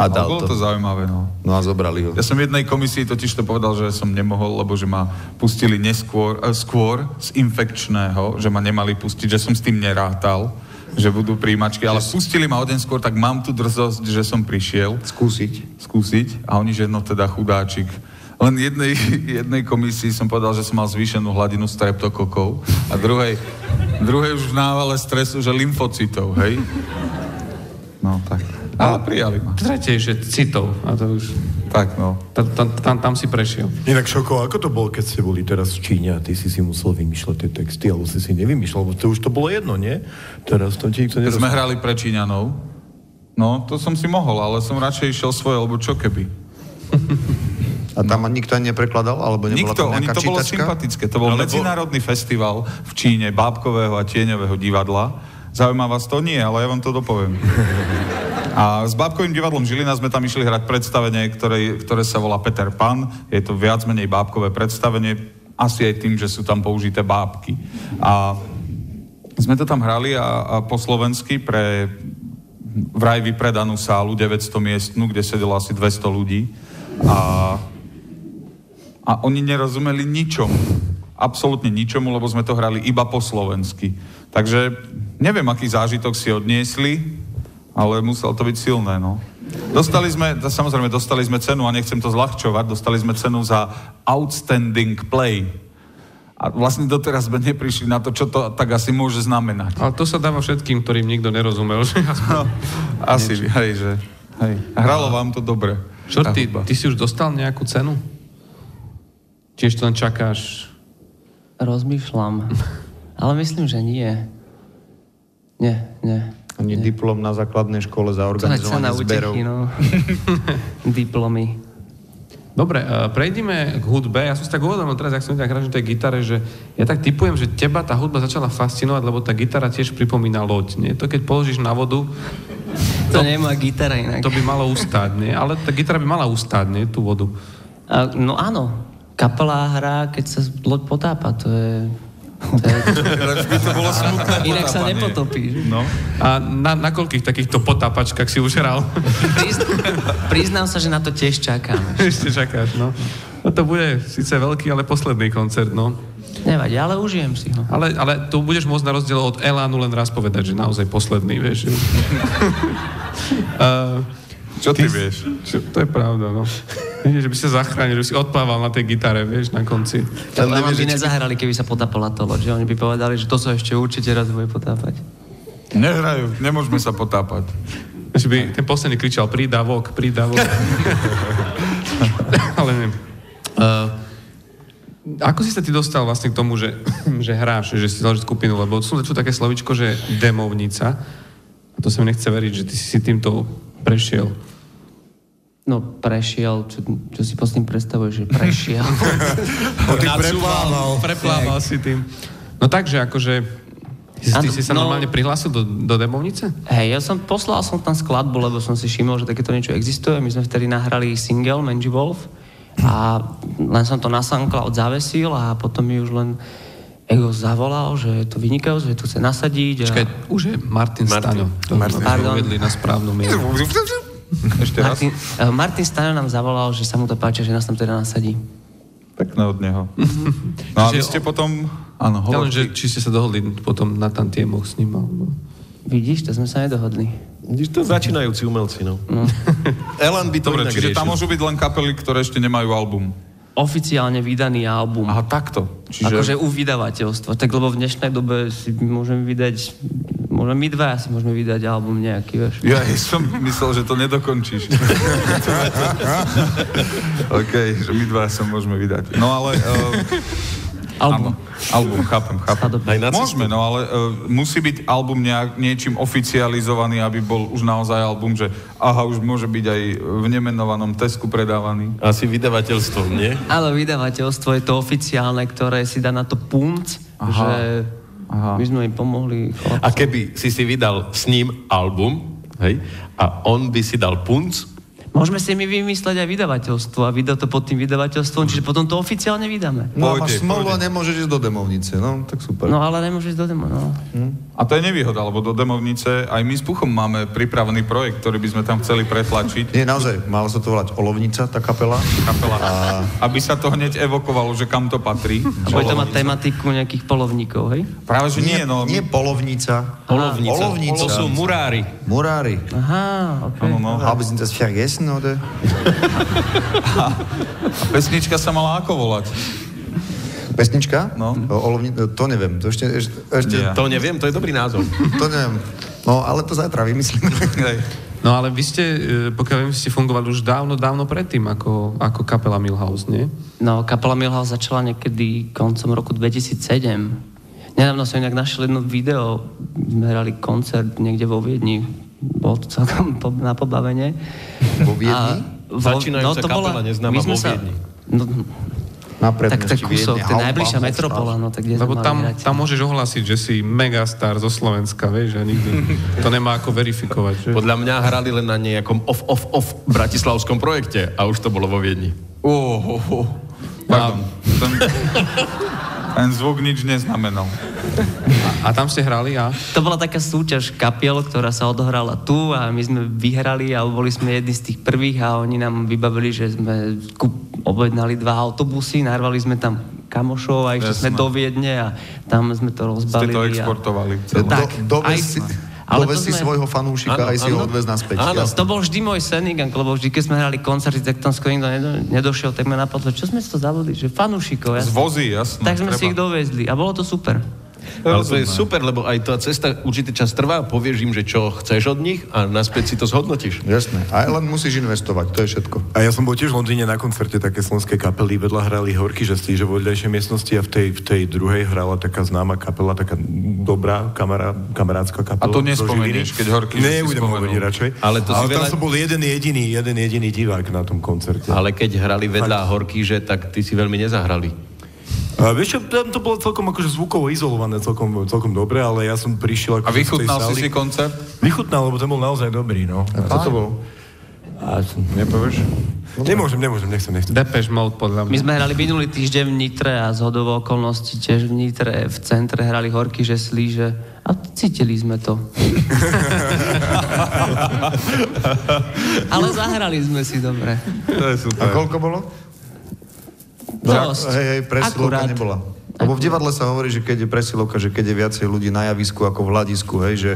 A dal bolo to. to zaujímavé, no. No a zobrali ho. Ja som v jednej komisii totiž to povedal, že som nemohol, lebo že ma pustili neskôr, eh, skôr z infekčného, že ma nemali pustiť, že som s tým nerátal, že budú príjimačky, ale pustili ma o deň skôr, tak mám tu drzosť, že som prišiel Skúsiť. skúsiť a oni, že no teda chudáčik. Len jednej, [LAUGHS] jednej komisii som povedal, že som mal zvýšenú hladinu streptokokov a druhej, druhej už v návale stresu, že lymfocitov, hej? No tak. Ale prijali ma. Tretej, že citov. A to už... Tak no. Tam, tam, tam, tam si prešiel. Inak Šoko, ako to bolo, keď ste boli teraz v Číne a ty si si musel vymýšľať tie texty, alebo si si nevymýšľal, lebo to už to bolo jedno, nie? Teraz to ti nikto Keď sme hrali pre Číňanov, no to som si mohol, ale som radšej išiel svoje, lebo čo keby. [LAUGHS] A tam ma nikto ani neprekladal? Alebo nebola Nikto, tam oni to bolo čítačka? sympatické. To bol Alebo- medzinárodný festival v Číne bábkového a tieňového divadla. Zaujíma vás to? Nie, ale ja vám to dopoviem. A s bábkovým divadlom Žilina sme tam išli hrať predstavenie, ktoré, ktoré sa volá Peter Pan. Je to viac menej bábkové predstavenie, asi aj tým, že sú tam použité bábky. A sme to tam hrali a, a po slovensky pre vraj vypredanú sálu 900 miestnu, kde sedelo asi 200 ľudí. A a oni nerozumeli ničomu. Absolútne ničomu, lebo sme to hrali iba po slovensky. Takže neviem, aký zážitok si odniesli, ale musel to byť silné, no. Dostali sme, samozrejme, dostali sme cenu a nechcem to zľahčovať, dostali sme cenu za Outstanding Play. A vlastne doteraz sme neprišli na to, čo to tak asi môže znamenať. Ale to sa dáva všetkým, ktorým nikto nerozumel. Že. No, asi, hej, že... Hej. Hralo vám to dobre. Šorty, ty si už dostal nejakú cenu? Či ešte len čakáš? Rozmýšľam. Ale myslím, že nie. Nie, nie. Ani diplom na základnej škole za To organizovanie zberov. utechy, no. [LAUGHS] Diplomy. Dobre, uh, prejdime k hudbe. Ja som si tak uvedomil teraz, ak som tak hral na tej gitare, že ja tak typujem, že teba tá hudba začala fascinovať, lebo tá gitara tiež pripomína loď. Nie? To keď položíš na vodu, To nemá gitara inak. to by malo ustáť, nie? Ale tá gitara by mala ustáť, nie? Tú vodu. A, no áno, kapela hrá, keď sa loď potápa, to je... To je [LAUGHS] to bolo smutné inak sa nepotopíš. No. A na, na koľkých takýchto potápačkách si už hral? Prizn- priznám sa, že na to tiež čakám. [LAUGHS] Ešte čakáš, no. No to bude síce veľký, ale posledný koncert, no. Nevadí, ale užijem si ho. Ale, ale tu budeš môcť na rozdiel od Elánu len raz povedať, že naozaj posledný, vieš. uh, [LAUGHS] Čo ty vieš? čo, to je pravda, no. Vieš, že by sa zachránil, že by si odplával na tej gitare, vieš, na konci. Tak vám by nezahrali, keby sa potápala to loď, že oni by povedali, že to sa ešte určite raz bude potápať. Nehrajú, nemôžeme sa potápať. Že by ten posledný kričal, prídavok, prídavok. [LAUGHS] ale neviem. Uh, ako si sa ty dostal vlastne k tomu, že, [CLEARS THROAT] že hráš, že si založiť skupinu, lebo som začul také slovičko, že demovnica. A to sa mi nechce veriť, že ty si si týmto prešiel. No, prešiel, čo, čo si pod tým predstavuješ, že prešiel. [LAUGHS] Preplával. Preplával si tým. No takže, akože, ty, Áno, si sa no- normálne prihlásil do, do demovnice? Hej, ja som poslal som tam skladbu, lebo som si všimol, že takéto niečo existuje. My sme vtedy nahrali single Mangy Wolf a len som to na SoundCloud zavesil a potom mi už len Ego zavolal, že je to vynikajúce, že to chce nasadiť. A... Počkaj, už je Martin, Staňo. To Martin. Pardon. uvedli na správnu mieru. [LAUGHS] Ešte raz. Martin, eh, Martin Stano nám zavolal, že sa mu to páči, že nás tam teda nasadí. Pekné od neho. [LAUGHS] No a vy ste potom... Áno, Ja hovor. len, že či ste sa dohodli potom na tantiemoch s ním, alebo... Vidíš, to sme sa nedohodli. Vidíš, to začínajúci umelci, no. [LAUGHS] Elan by to Dobre, čiže tam môžu byť len kapely, ktoré ešte nemajú album. Oficiálne vydaný album. Aha, takto. Čiže... Akože u vydavateľstva. Tak lebo v dnešnej dobe si môžeme vydať, môžeme my dva si môžeme vydať album nejaký, vieš. Ja [LAUGHS] som myslel, že to nedokončíš. [LAUGHS] [LAUGHS] OK, že my dva sa môžeme vydať. No ale... Uh, Album. Áno, album, chápem, chápem. Môžeme, no ale uh, musí byť album nejak, niečím oficializovaný, aby bol už naozaj album, že aha, už môže byť aj v nemenovanom Tesku predávaný. Asi vydavateľstvo, nie? Áno, vydavateľstvo je to oficiálne, ktoré si dá na to punc, Aha. že Aha. my sme im pomohli. A keby si si vydal s ním album, hej, a on by si dal punc, Môžeme si my vymysleť aj vydavateľstvo a vydať to pod tým vydavateľstvom, čiže potom to oficiálne vydáme. No a máš smolu a nemôžeš ísť do demovnice, no tak super. No ale nemôžeš do demo, no. A to je nevýhoda, lebo do Demovnice aj my s Puchom máme pripravený projekt, ktorý by sme tam chceli pretlačiť. Nie, naozaj, malo sa to volať Olovnica, tá kapela. Kapela. Aby sa to hneď evokovalo, že kam to patrí. A bude to mať tematiku nejakých polovníkov, hej? Práve, že nie, no. nie polovnica. Olovnica. Olovnica. To sú murári. Murári. Aha, ok. Áno, no. Haben Sie das vergessen, oder? [LAUGHS] A pesnička sa mala ako volať? Pesnička? No. O, olovni... To neviem, to ešte, ešte, ešte. To neviem, to je dobrý názov. to neviem. No, ale to zajtra vymyslíme. Hej. No ale vy ste, e, pokiaľ viem, ste fungovali už dávno, dávno predtým, ako, ako kapela Milhouse, nie? No, kapela Milhouse začala niekedy koncom roku 2007. Nedávno som inak našiel jedno video, sme hrali koncert niekde vo Viedni. Bolo to celkom [LAUGHS] po, na pobavenie. Vo Viedni? Začínajúca kapela neznáma my sme vo Viedni. No, Na tak to je predmestí kúsok, to je najbližšia metropola, no tak kde Lebo tam, hrať? tam môžeš ohlasiť, že si megastar zo Slovenska, vieš, a nikdy to nemá ako verifikovať. Že? Podľa mňa hrali len na nejakom off, off, off bratislavskom projekte a už to bolo vo Viedni. Oh, oh, oh. Pardon. Ten, [LAUGHS] ten zvuk nič neznamenal. A tam ste hrali a? To bola taká súťaž kapiel, ktorá sa odohrala tu a my sme vyhrali a boli sme jedni z tých prvých a oni nám vybavili, že sme kup- objednali dva autobusy, narvali sme tam kamošov a išli sme do Viedne a tam sme to Ste rozbalili. to a... exportovali. Do, Tak, dovez aj- si, ale dovez si sme- svojho fanúšika, Áno, aj si ho áno. odvez naspäť. Áno. To bol vždy môj senning, lebo vždy, keď sme hrali koncerty, tak tam skoro nikto nedo, nedošiel, tak ma napadlo, čo sme si to zavodli, že fanúšikov, Z jasne. vozy, jasné. Tak sme treba. si ich dovezli a bolo to super. Ale to je super, lebo aj tá cesta určitý čas trvá, povieš im, že čo chceš od nich a naspäť si to zhodnotíš. Jasné. A len musíš investovať, to je všetko. A ja som bol tiež v Londýne na koncerte také slovenskej kapely, vedľa hrali Horky Žestlí, že vo vedľajšej miestnosti a v tej, v tej druhej hrala taká známa kapela, taká dobrá kamera, kamarátska kapela. A to Žiliny. keď Horky Žestlí Nebudem hovoriť radšej. Ale to si Ale tam veľa- som bol jeden jediný, jeden jediný divák na tom koncerte. Ale keď hrali vedľa horky, že tak ty si veľmi nezahrali. A vieš čo, tam to bolo celkom akože zvukovo izolované, celkom, celkom dobre, ale ja som prišiel ako A vychutnal si si koncert? Vychutnal, lebo ten bol naozaj dobrý, no. A čo to bol? A, nepovieš? Nemôžem, nemôžem, nechcem, nechcem. Depeche Mode, podľa My mňa. sme hrali minulý týždeň v Nitre a z hodovo okolností tiež v Nitre v centre hrali horky, že slíže a cítili sme to. [LAUGHS] Ale zahrali sme si dobre. To je A super. koľko bolo? Dosť. Hej, hej, presilovka Akurát. nebola. Lebo v divadle sa hovorí, že keď je presilovka, že keď je viacej ľudí na javisku ako v hľadisku, hej, že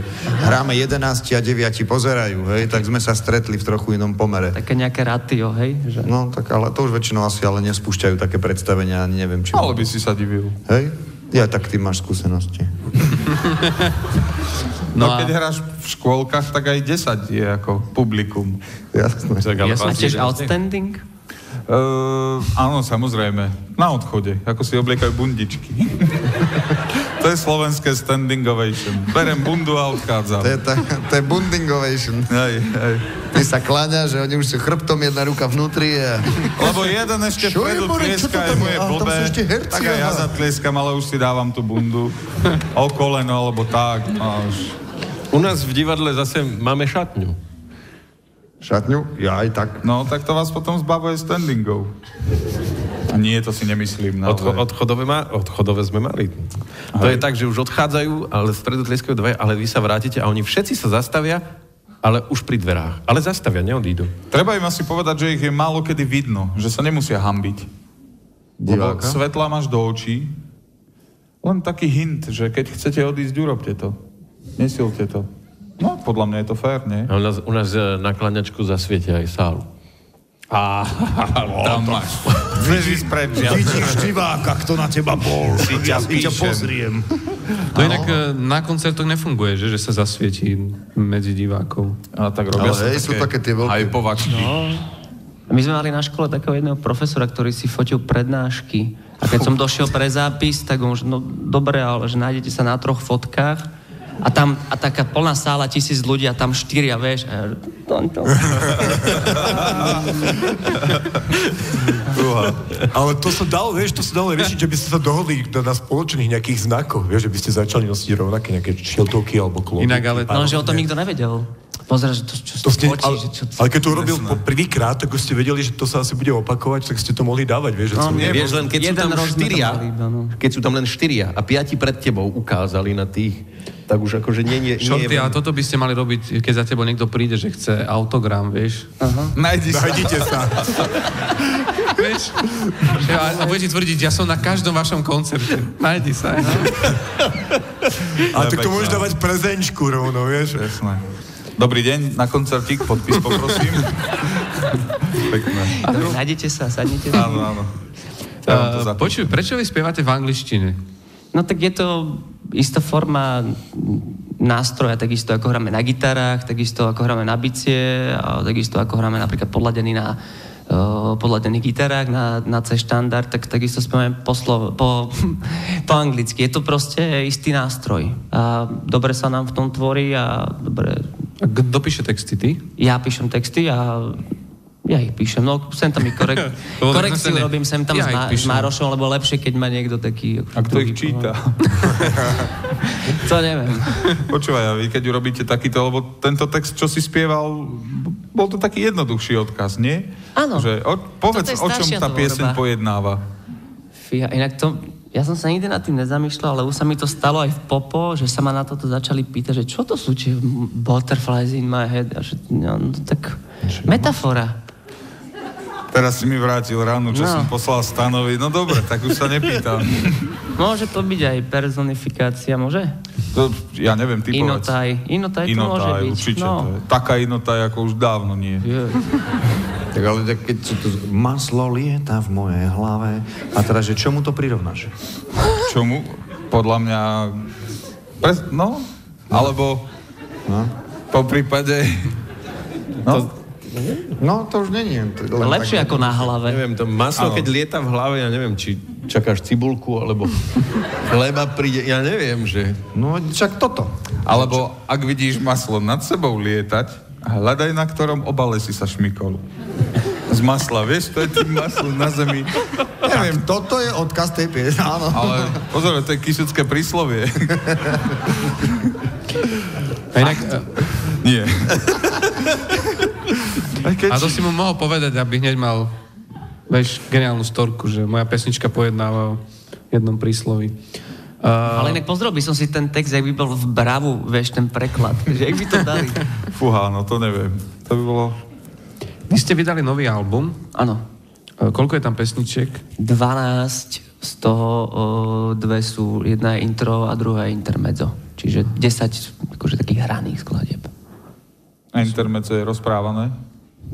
hráme 11 a 9 pozerajú, hej, tak sme sa stretli v trochu inom pomere. Také nejaké ratio, hej? Že... No, tak ale to už väčšinou asi ale nespúšťajú také predstavenia, ani neviem, či... Ale by si sa divil. Hej? Ja, tak ty máš skúsenosti. [LAUGHS] No, No a- keď hráš v škôlkach, tak aj 10 je ako publikum. Jasné. Tak, ale Ja som vás tiež outstanding. Uh, áno, samozrejme. Na odchode, ako si obliekajú bundičky. [LAUGHS] to je slovenské standing ovation. Berem bundu a odchádzam. To je, tá, to je bundingovation. Hej, hej. Ty sa kláňa, že oni už sú chrbtom, jedna ruka vnútri a... Lebo jeden ešte Čo je, vpredu More, to tlieska, je mu je? blbé. Tak aj ja zatlieskam, ale už si dávam tú bundu. O koleno, alebo tak. No, už. U nás v divadle zase máme šatňu. Šatňu? Ja aj tak. no tak to vás potom zbavuje standingov. A nie, to si nemyslím. Odcho- Naozaj. odchodové, ma- odchodové sme mali. To je tak, že už odchádzajú, ale vpredu tlieskajú dvaja, ale vy sa vrátite a oni všetci sa zastavia, ale už pri dverách. Ale zastavia, neodídu. Treba im asi povedať, že ich je málo kedy vidno, že sa nemusia hambiť. Lebo Diváka? svetla máš do očí. Len taký hint, že keď chcete odísť, urobte to. Nesilte to. No, podľa mňa je to fér, nie? A u nás, u nás e, na kláňačku zasvietia aj sálu. Á, [LAUGHS] tam máš. Chceš ísť preč, ja. Vidíš diváka, kto na teba bol. Si ťa Ja si ťa pozriem. To inak e, na koncertoch nefunguje, že, že sa zasvietí medzi divákov. Ale tak robia Ale sa hej, sú také tie veľké- Hypovačky. My sme mali na škole takého jedného profesora, ktorý si fotil prednášky. A keď som došiel pre zápis, tak on, že no dobre, ale že nájdete sa na troch fotkách. A tam, a taká plná sála, tisíc ľudí a tam štyria, vieš. A ja. Ale to sa dalo, vieš, to sa dalo riešiť, že by ste sa dohodli na, na spoločných nejakých znakoch, vieš, že by ste začali nosiť rovnaké nejaké šiltovky alebo klobúky. Inak ale- No, že o tom nikto nevedel. Pozera, že to, čo To ste, ale, že čo... ale keď to urobil po prvýkrát, tak už ste vedeli, že to sa asi bude opakovať, tak ste to mohli dávať, vieš, že No, nie, Vieš, len keď sú tam štyria, iba, no. keď sú tam len štyria a piati pred tebou ukázali na tých, tak už akože nie, nie, nie Šorty, je... a toto by ste mali robiť, keď za tebou niekto príde, že chce autogram, vieš. Najdi sa. Nájdite sa. [LAUGHS] vieš? Že A, a budete tvrdiť, ja som na každom vašom koncerte. Najdi sa. No. A tak to môžeš dávať prezenčku rovno, vieš. Jasné. Dobrý deň, na koncertík, podpis poprosím. [LAUGHS] Pekné. Dobre, nájdete sa, sadnite sa. Áno, áno. Ja Uh, počuj, prečo vy spievate v angličtine? No tak je to istá forma nástroja, takisto ako hráme na gitarách, takisto ako hráme na bicie, a takisto ako hráme napríklad podladený na uh, podladených gitarách na, na C štandard, tak takisto spievame po, slov, po, [LAUGHS] po anglicky. Je to proste istý nástroj. A dobre sa nám v tom tvorí a dobre... A Kto píše texty, ty? Ja píšem texty a ja ich píšem. No, sem tam ich korek... [LAUGHS] Korekciu robím sem tam ja s, Má- s píšem. Márošom, lebo lepšie, keď má niekto taký... A kto ich číta? [LAUGHS] To neviem. [LAUGHS] Počúvaj, a vy keď urobíte takýto, lebo tento text, čo si spieval, bol to taký jednoduchší odkaz, nie? Áno. Že, o, povedz, o čom tá pieseň tvorba. pojednáva. Fíha, inak to... Ja som sa nikdy nad tým nezamýšľal, ale už sa mi to stalo aj v Popo, že sa ma na toto začali pýtať, že čo to sú tie butterflies in my head? A že, no, no, tak metafora. Teraz si mi vrátil ráno, čo No. som poslal stanovi. No dobre, tak už sa nepýtam. [LAUGHS] Môže to byť aj personifikácia, môže? To, ja neviem, ty povedz. Inotaj. Inotaj to môže Inotaj, byť. určite. No. To je. Taká inotaj, ako už dávno nie. Tak ale tak keď to... Maslo lieta v mojej hlave. A teraz, že čomu to prirovnáš? Čomu? Podľa mňa... Pres, no, alebo... No. Po prípade... No, No, to už není. len Lepšie tak- ako na hlave. Neviem, to maslo, Áno. keď lieta v hlave, ja neviem, či čakáš cibulku, alebo chleba príde, ja neviem, že... No, však toto. alebo ak vidíš maslo nad sebou lietať, hľadaj, na ktorom obale si sa šmykol. Z masla, vieš, to je tým maslo na zemi. Neviem, toto je odkaz tej piesne, áno. Ale pozor, to je kisucké príslovie. A [LAUGHS] inak, Nie. [LAUGHS] Keď... a to si mu mohol povedať, aby hneď mal vieš, geniálnu storku, že moja pesnička pojednáva o jednom príslovi. Uh, Ale inak pozrel by som si ten text, jak by bol v bravu, vieš, ten preklad. [LAUGHS] Že jak by to dali. Fúha, no to neviem. To by bolo... vy ste vydali nový album. Áno. E, Koľko je tam pesničiek? 12, z toho o, dve sú, jedna je intro a druhá je intermezzo. Čiže 10 akože takých hraných skladieb. A intermezzo je rozprávané.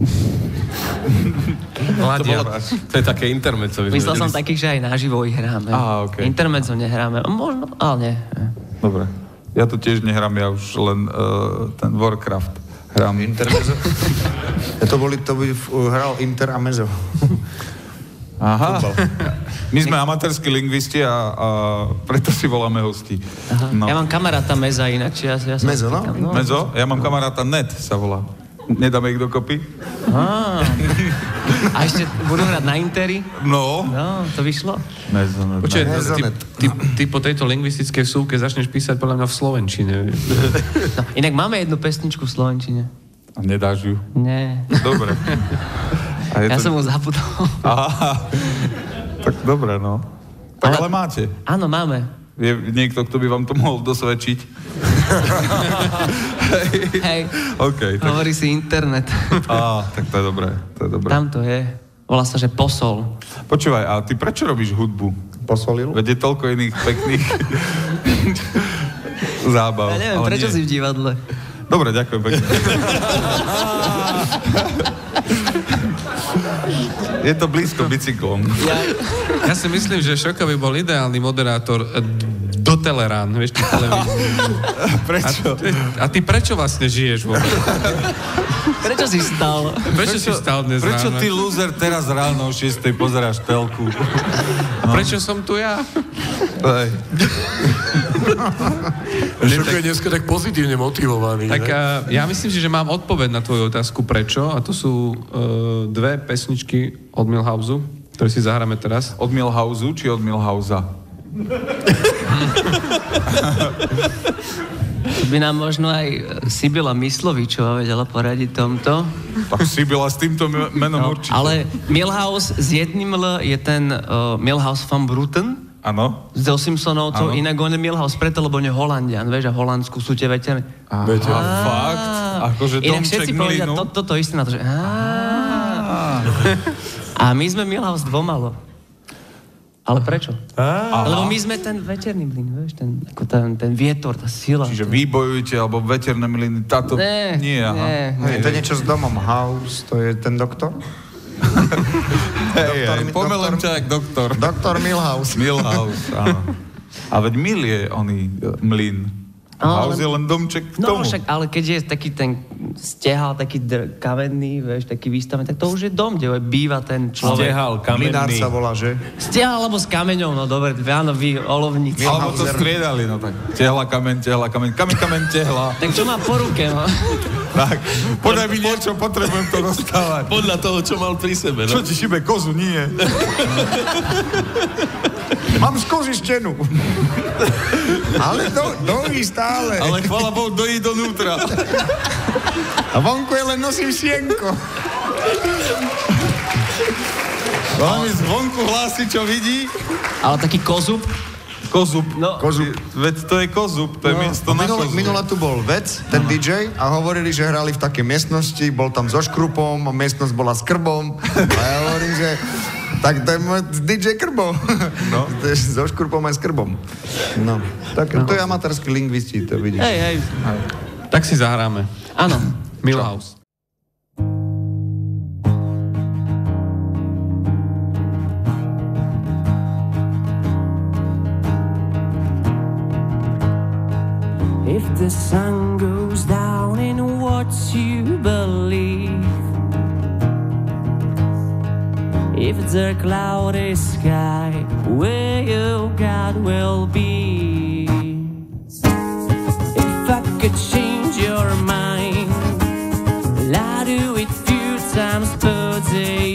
[LAUGHS] To, Ladia. bolo, to je také intermezzo. Myslel som takých, že aj naživo ich hráme. Á, okej. Intermezzo nehráme. Možno, ale nie. Dobre. Ja to tiež nehrám, ja už len uh, ten Warcraft hrám. Intermezo. [LAUGHS] Ja to boli, to by hral Inter a Mezo. Aha. [LAUGHS] My sme amatérski lingvisti a, a preto si voláme hosti. No. Ja mám kamaráta Meza inak, či ja, ja Mezo, no? pýtam, Mezo? Ja mám kamaráta Net, sa volá. Nedáme ich dokopy? Á. A ešte budú hrať na Interi? No. No, to vyšlo. Mezo, Net. Počuj, ty, Mezonet. ty, ty po tejto lingvistickej súke začneš písať podľa mňa v Slovenčine. No, inak máme jednu pesničku v Slovenčine. A nedáš ju? Nie. Dobre. [LAUGHS] A Ja to... som ho zabudol. Aha. Tak dobre, no. Tak ale Ale- máte. Áno, máme. Je niekto, kto by vám to mohol dosvedčiť? [LAUGHS] Hej, OK, tak... hovorí si internet. Á, tak to je dobré. To je dobré. Tam to je. Volá sa, že posol. Počúvaj, a ty prečo robíš hudbu? Posolil? Veď je toľko iných pekných [LAUGHS] zábav. Ja neviem, ale prečo nie. si v divadle. Dobre, ďakujem pekne. [LAUGHS] Je to blízko bicyklom. Ja, Ja si myslím, že Šoko by bol ideálny moderátor eh, do Telerán, vieš, tú televíziu. [LAUGHS] Prečo? A ty prečo vlastne žiješ vôbec? [LAUGHS] prečo si stal? Prečo, si stal dnes Prečo ráno? ty, loser, teraz ráno o 6 pozeráš telku? A [LAUGHS] prečo som tu ja? Hej. Šoko je dneska tak pozitívne motivovaný. Tak ne? a, ja myslím si, že mám odpoveď na tvoju otázku prečo a to sú uh, dve pesničky od Milhausu, ktoré si zahráme teraz. Od Milhausu či od Milhausa? [LAUGHS] By nám možno aj e, Sibila Myslovičová vedela poradiť tomto. Tak si byla s týmto me- menom No, určite. ale Milhouse s jedným L je ten uh, Milhouse van Bruten Áno. z Simpsonovcov, Áno. inak on je Milhouse preto, lebo on je Holandian, vieš, a Holandsku sú tie veterné. A fakt? Akože Inak všetci povedia to, toto isté na to, že. [LAUGHS] A my sme Milhouse dvomalo. Ale prečo? Aha. Lebo my sme ten veterný mlyn, vieš, ten, ako ten, ten vietor, tá sila. Čiže vy bojujete, alebo veterné mlyny, táto... Ne, Nie, aha. nie. Hej, to je niečo s domom House, to je ten doktor? [LAUGHS] Hej, Doktor mi- pomelem ťa jak doktor. Doktor Milhouse. Milhouse, áno. A veď Mil je oný e, mlyn. No, House ale- je len domček k No tomu. však, ale keď je taký ten stehal, taký dr- kamenný, vieš, taký výstavený, tak to už je dom, kde býva ten človek. Stehal, Mlinár kamenný. sa volá, že? Stehal alebo s kameňom, no dobre, áno, vy, olovníci. Alebo to striedali, no tak. Tehla, kameň, tehla, kameň, kameň, kameň, tehla. [LAUGHS] Tak čo má po ruke, no? [LAUGHS] Tak, podaj mi niečo, potrebujem to dostávať. Podľa toho, čo mal pri sebe, Čo no. ti šibe kozu? Nie. [LAUGHS] Mám stenu. [LAUGHS] Ale do, dojí stále. Ale chvala Bohu, dojí donútra. A vonku je len nosím sienko. On mi zvonku hlási, čo vidí. Ale taký kozub, Kozub. No. Kozub. Veď to je kozub, to je miesto na minule, kozu. minule tu bol vec, ten DJ, a hovorili, že hrali v takej miestnosti, bol tam so škrupom, a miestnosť bola s krbom. A ja hovorím, že tak to je môj DJ krbo. No. [LAUGHS] To je so škrupom aj s krbom. No. Tak to je amatérsky lingvisti, to vidíš. hej, hej, Tak si zahráme. áno. [LAUGHS] Milhouse. If the sun goes down in what you believe, if the cloudy sky where your God will be, if I could change your mind, I'd do it few times per day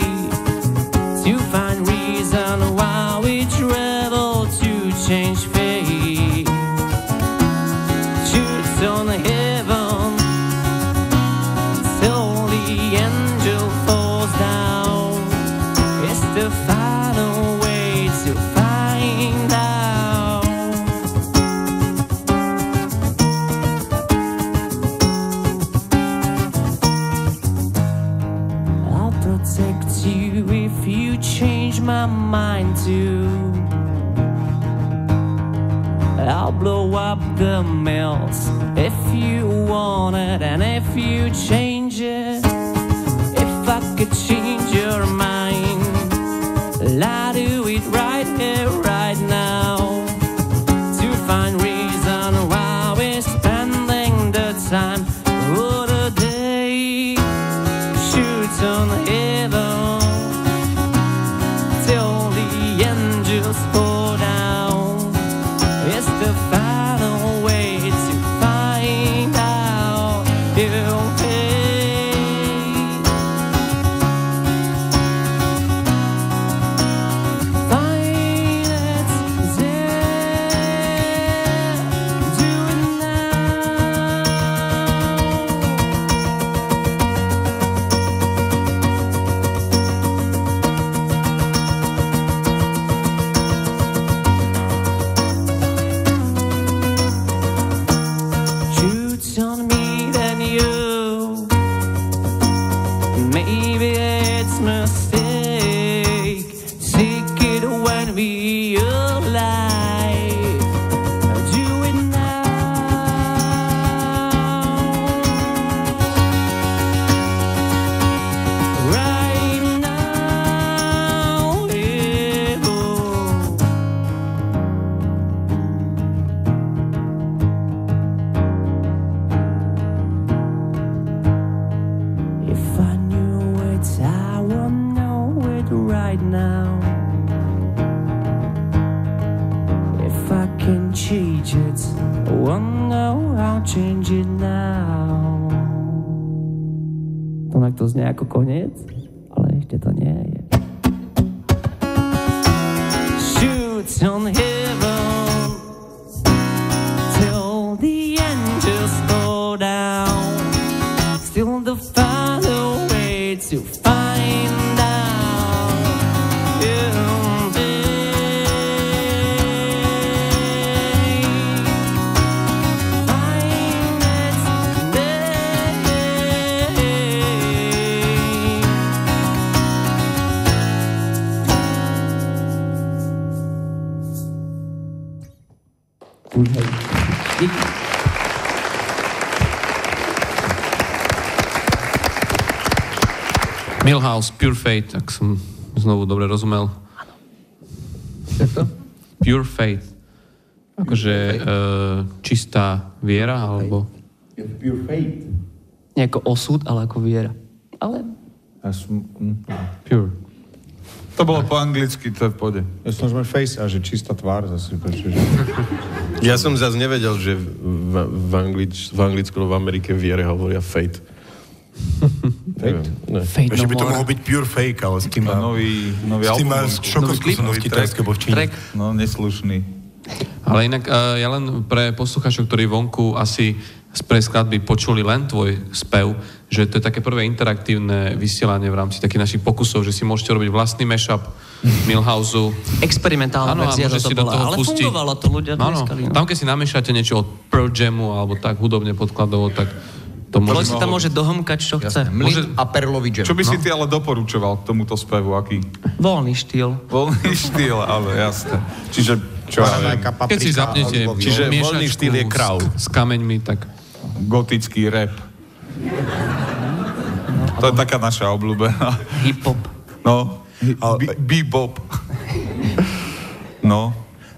protect you if you change my mind too. I'll blow up the mills if you want it and if you change som znovu dobre rozumel. Pure Faith. Akože uh, čistá viera, alebo... Pure fate. Nie ako osud, ale ako viera. Ale som, hm. Pure. To bolo po anglicky, to je v pode. ja som že face a že čistá tvár zase. Prečo, že... Ja som zase nevedel, že v, v, Anglič, v Anglicku v Amerike viere hovoria fate. Fate? Ne. fate Ešte no by to mohol byť pure fake, ale s tým To má... nový, nový S tým má v Číne. Track. No, neslušný. Ale inak uh, ja len pre poslucháčov, ktorí vonku asi z skladby počuli len tvoj spev, že to je také prvé interaktívne vysielanie v rámci takých našich pokusov, že si môžete robiť vlastný mashup [LAUGHS] Milhouseu. Experimentálna Áno, a verzia to si do bola, toho ale pustiť. fungovalo to, ľudia to dneskali. No. tam keď si namiešate niečo od Pearl Jamu alebo tak hudobne podkladovo, tak to môže... si tam môže dohomkať, čo chce. Mlin a perlový džem. Čo by si ty ale doporučoval k tomuto spevu, aký? Voľný štýl. Voľný štýl, ale jasné. Čiže, čo ja viem, Paradajka, Keď si paprika, zapnete Čiže voľný štýl je krav. S, s kameňmi, tak... gotický rap. To je taká naša obľúbená. Hip-hop. No, Ale- Be- bebop. No,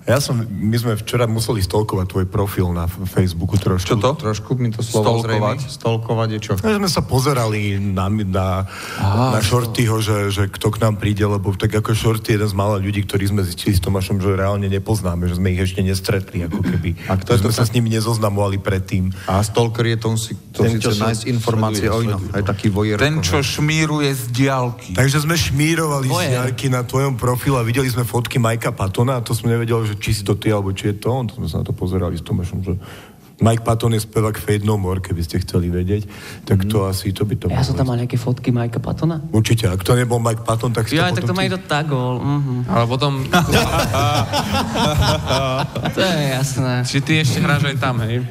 Ja som, my sme včera museli stolkovať tvoj profil na Facebooku trošku. čo to? Trošku mi to slovo Stolkovať? zrejme. Stolkovať je čo? No, sme sa pozerali na, na, na Shortyho, že, že kto k nám príde, lebo tak ako Shorty je jeden z mála ľudí, ktorí sme zistili s Tomášom, že reálne nepoznáme, že sme ich ešte nestretli, ako keby. A kto je sme to sa s nimi nezoznamovali predtým. A stalker je to, si, to Ten, sa nájsť informácie o inom. Aj taký vojer. Ten, čo šmíruje z diálky. Takže sme šmírovali z diaľky na tvojom profile a videli sme fotky Majka Patona a to sme nevedeli, že či si to ty, alebo či je to on. To sme sa na to pozerali s Tomášom, že Mike Patton je spevák Fade No More, keby ste chceli vedieť. Tak to asi, to by to Ja som tam mal nejaké fotky Majka Patona. Určite, ak to nebol Mike Patton, tak si Ja, to tak to ma niekto tagol. Mhm. Ale potom... [LAUGHS] To je jasné. Či ty ešte hráš aj tam, hej?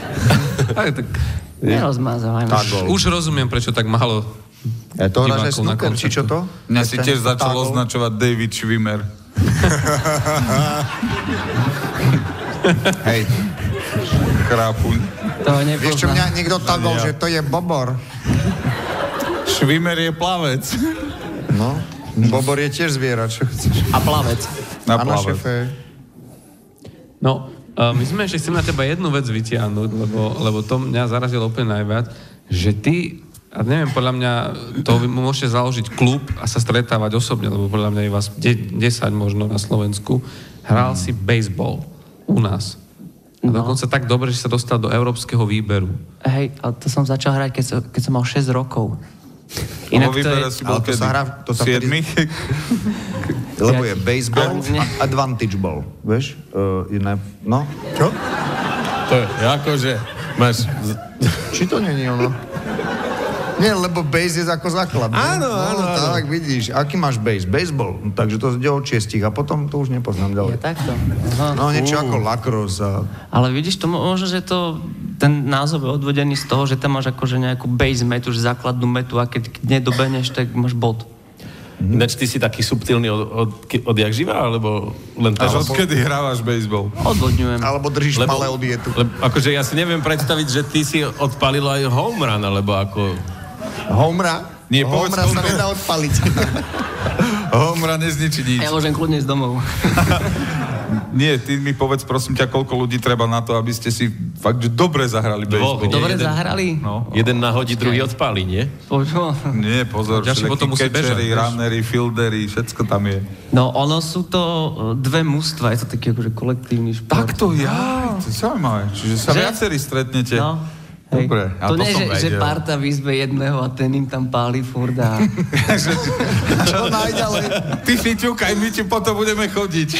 [LAUGHS] tak, tak, Nerozmazávaj ma. už rozumiem, prečo tak málo Je to hráš aj snooker, či čo to? Mňa si tiež začal označovať David Schwimmer. [LAUGHS] Hej, Chrápuň. To vieš čo, mňa niekto tagol, že to je bobor. Schwimmer je plavec. No, bobor je tiež zviera, čo chceš. A plavec. Na plavec. šefe. No, uh, my sme ešte chceli na teba jednu vec vytiahnuť, lebo, lebo to mňa zarazilo úplne najviac, že ty, a neviem, podľa mňa, to vy môžete založiť klub a sa stretávať osobne, lebo podľa mňa je vás de- 10 možno na Slovensku, hral si baseball u nás. A No. dokonca tak dobre, že sa dostal do európskeho výberu. Hej, ale to som začal hrať, keď som, keď som mal 6 rokov. Inak to je... si bol ale to sa hrá- to sa vtedy-? [LAUGHS] Lebo je baseball a advantage ball. Vieš? Uh, iné, no. Čo? To je, akože, máš... Či to není ono? Nie, lebo base je ako základ. Áno, no, áno, áno. Tak vidíš, aký máš base? Baseball. No, takže to ide od šiestich a potom to už nepoznám ďalej. takto. Aha. No niečo ako lacrosse a... Ale vidíš, to mo- možno, že to, ten názov je odvodený z toho, že tam máš akože nejakú base metu, že základnú metu a keď nedobeneš, tak máš bod. Ináč ty si taký subtilný od, od, ke- odjak živa, alebo len tam? Až odkedy hrávaš baseball? Odvodňujem. Alebo držíš Lebo- paleo dietu. Lebo, akože ja si neviem predstaviť, že ty si odpalil aj home run, alebo ako... Homra? Nie, povedz Homra sa nedá odpaliť. [LAUGHS] Homra nezničí nič. Ja môžem kľudne ísť domov. [LAUGHS] Nie, ty mi povedz prosím ťa, koľko ľudí treba na to, aby ste si fakt že dobre zahrali Dvoch, baseball. Dobre jeden- zahrali? No. Jeden nahodí, druhý odpálí, nie? Počul? Nie, pozor, Ďalší všetky potom musí bežať, catchery, vieš. runnery, fieldery, všetko tam je. No, ono sú to e, dve mužstva, je to taký akože kolektívny šport. Takto, ja, to je zaujímavé. Čiže sa Že? viacerí stretnete. No. Hej. Dobre, a to to nie, som že, že vedel. parta v izbe jedného a ten im tam páli furt a... [LAUGHS] Čo najďalej? Ty fiťukaj, my ti potom budeme chodiť.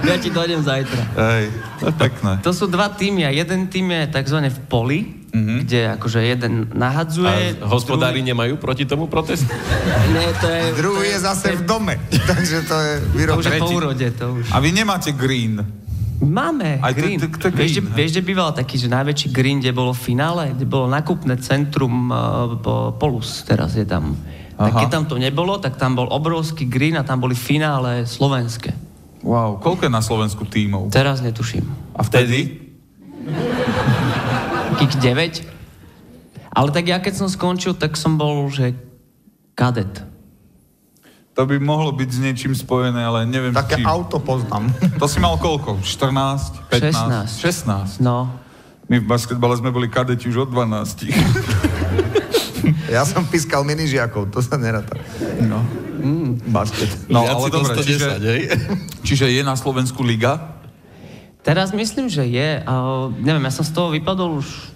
ja ti dojdem zajtra. Hej, to je pekné. To sú dva týmy a jeden tým je takzvané v poli, Mhm. kde akože jeden nahadzuje... A hospodári nemajú proti tomu protest? [LAUGHS] Druhý, nie, to je... Druhý je zase v dome, [LAUGHS] takže to je To už výrobné. je po úrode, to už. A vy nemáte green. Máme Aj to- green. to- to Vieš, že, green, hej. vieš, že býval taký, že najväčší green, kde bolo finále, kde bolo nakupné centrum uh, po- Polus, teraz je tam. Tak Aha. keď tam to nebolo, tak tam bol obrovský green a tam boli finále slovenské. Wow, koľko je na Slovensku tímov? Teraz netuším. A vtedy? Takých 9. Ale tak ja keď som skončil, tak som bol, že kadet. To by mohlo byť s niečím spojené, ale neviem Také čím. auto poznám. To si mal koľko? 14? 15? 16. 16. No. My v basketbale sme boli kadeti už od 12. [LAUGHS] Ja som pískal minižiakov, to sa neráta. No. Basket. No, Viac ale dobre, 110, čiže, hej? čiže je na Slovensku liga? Teraz myslím, že je. A, neviem, ja som z toho vypadol už